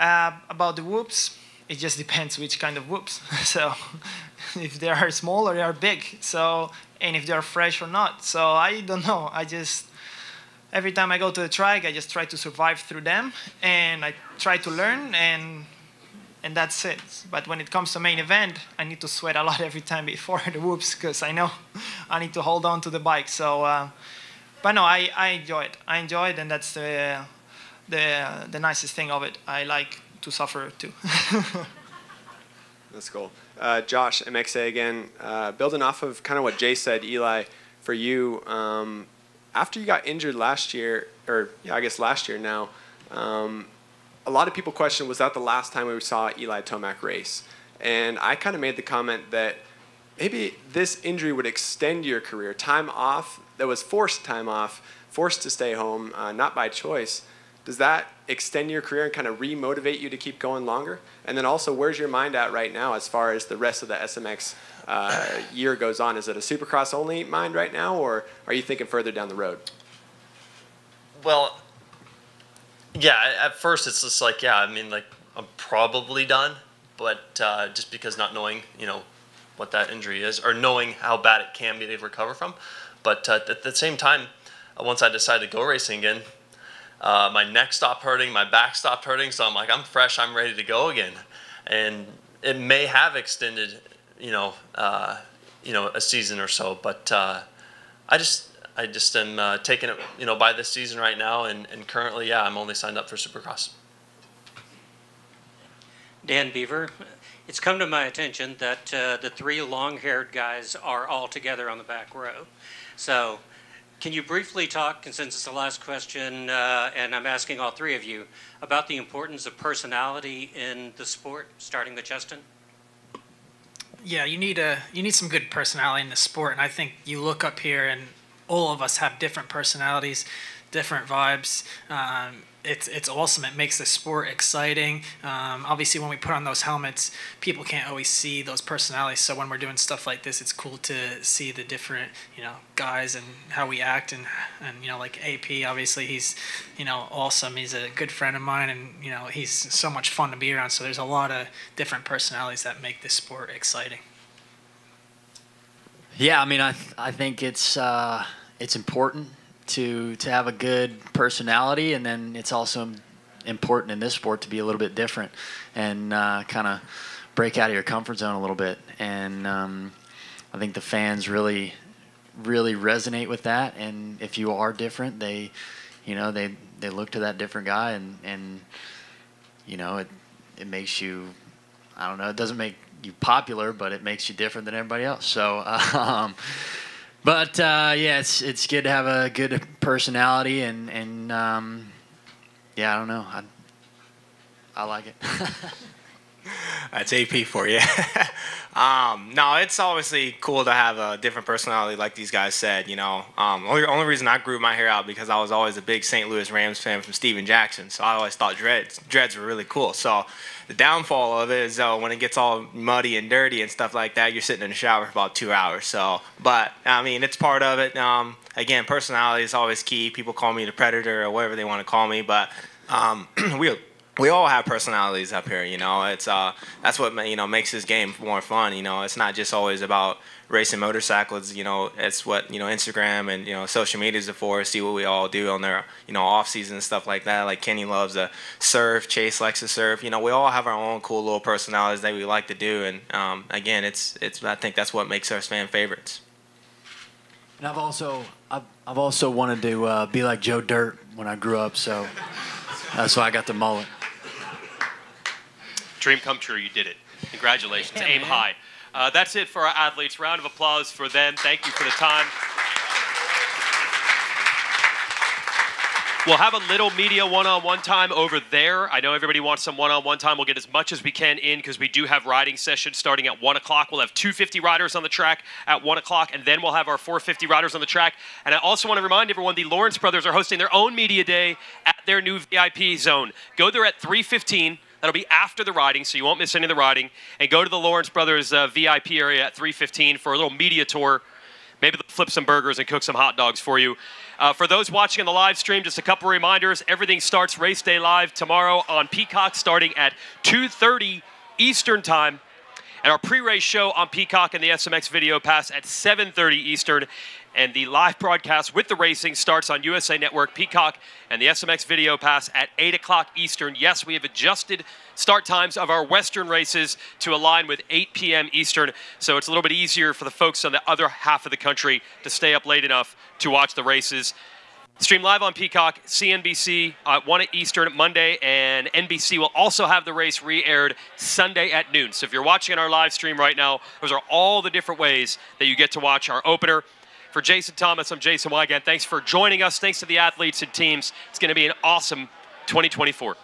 Uh, about the whoops, it just depends which kind of whoops. so if they are small or they are big. So and if they are fresh or not. So I don't know. I just every time I go to the track, I just try to survive through them, and I try to learn, and and that's it. But when it comes to main event, I need to sweat a lot every time before the whoops because I know I need to hold on to the bike. So, uh, but no, I, I enjoy it. I enjoy it, and that's the the the nicest thing of it. I like to suffer too. That's cool. Uh, Josh, MXA again, uh, building off of kind of what Jay said, Eli, for you, um, after you got injured last year, or yeah, I guess last year now, um, a lot of people questioned was that the last time we saw Eli Tomac race? And I kind of made the comment that maybe this injury would extend your career. Time off that was forced time off, forced to stay home, uh, not by choice. Does that extend your career and kind of re-motivate you to keep going longer? And then also, where's your mind at right now as far as the rest of the SMX uh, year goes on? Is it a Supercross only mind right now, or are you thinking further down the road? Well, yeah. At first, it's just like, yeah. I mean, like I'm probably done, but uh, just because not knowing, you know, what that injury is, or knowing how bad it can be to recover from. But uh, at the same time, once I decided to go racing again, uh, my neck stopped hurting, my back stopped hurting, so I'm like, I'm fresh, I'm ready to go again. And it may have extended, you know, uh, you know, a season or so, but uh, I just, I just am uh, taking it, you know, by this season right now, and, and currently, yeah, I'm only signed up for Supercross. Dan Beaver, it's come to my attention that uh, the three long-haired guys are all together on the back row. So can you briefly talk, and since it's the last question, uh, and I'm asking all three of you, about the importance of personality in the sport, starting with Justin? Yeah, you need a you need some good personality in the sport, and I think you look up here, and all of us have different personalities, different vibes. Um, it's it's awesome. It makes the sport exciting. Um, obviously, when we put on those helmets, people can't always see those personalities. So when we're doing stuff like this, it's cool to see the different you know guys and how we act and and you know like AP. Obviously, he's you know awesome. He's a good friend of mine, and you know he's so much fun to be around. So there's a lot of different personalities that make this sport exciting. Yeah, I mean, I I think it's uh, it's important to to have a good personality, and then it's also important in this sport to be a little bit different and uh, kind of break out of your comfort zone a little bit. And um, I think the fans really really resonate with that. And if you are different, they you know they they look to that different guy, and and you know it it makes you I don't know it doesn't make you popular, but it makes you different than everybody else. So. Um, but uh, yeah, it's it's good to have a good personality and and um, yeah, I don't know, I I like it. That's AP for you. um, no, it's obviously cool to have a different personality, like these guys said. You know, um, only only reason I grew my hair out because I was always a big St. Louis Rams fan from Steven Jackson, so I always thought dreads dreads were really cool. So the downfall of it is uh, when it gets all muddy and dirty and stuff like that, you're sitting in the shower for about two hours. So, but I mean, it's part of it. Um, again, personality is always key. People call me the predator or whatever they want to call me, but um, we we all have personalities up here. You know, it's uh, that's what you know makes this game more fun. You know, it's not just always about racing motorcycles. You know, it's what you know Instagram and you know social media is for. See what we all do on their you know off season and stuff like that. Like Kenny loves to surf, Chase likes to surf. You know, we all have our own cool little personalities that we like to do. And um, again, it's it's I think that's what makes us fan favorites. And I've also I've, I've also wanted to uh, be like Joe Dirt when I grew up, so that's why I got the mullet. Dream come true. You did it. Congratulations. Aim high. Uh, that's it for our athletes. Round of applause for them. Thank you for the time. We'll have a little media one-on-one time over there. I know everybody wants some one-on-one time. We'll get as much as we can in because we do have riding sessions starting at 1 o'clock. We'll have 250 riders on the track at 1 o'clock, and then we'll have our 450 riders on the track. And I also want to remind everyone the Lawrence brothers are hosting their own media day at their new VIP zone. Go there at 315. That'll be after the riding, so you won't miss any of the riding. And go to the Lawrence Brothers uh, VIP area at 315 for a little media tour. Maybe they'll flip some burgers and cook some hot dogs for you. Uh, for those watching on the live stream, just a couple reminders. Everything starts Race Day Live tomorrow on Peacock starting at 2.30 Eastern Time. And our pre-race show on Peacock and the SMX Video Pass at 7.30 Eastern. And the live broadcast with the racing starts on USA Network, Peacock, and the SMX Video Pass at 8 o'clock Eastern. Yes, we have adjusted start times of our Western races to align with 8 p.m. Eastern, so it's a little bit easier for the folks on the other half of the country to stay up late enough to watch the races. Stream live on Peacock, CNBC uh, at 1 Eastern Monday, and NBC will also have the race re aired Sunday at noon. So if you're watching our live stream right now, those are all the different ways that you get to watch our opener. For Jason Thomas, I'm Jason Weigandt. Thanks for joining us. Thanks to the athletes and teams. It's going to be an awesome 2024.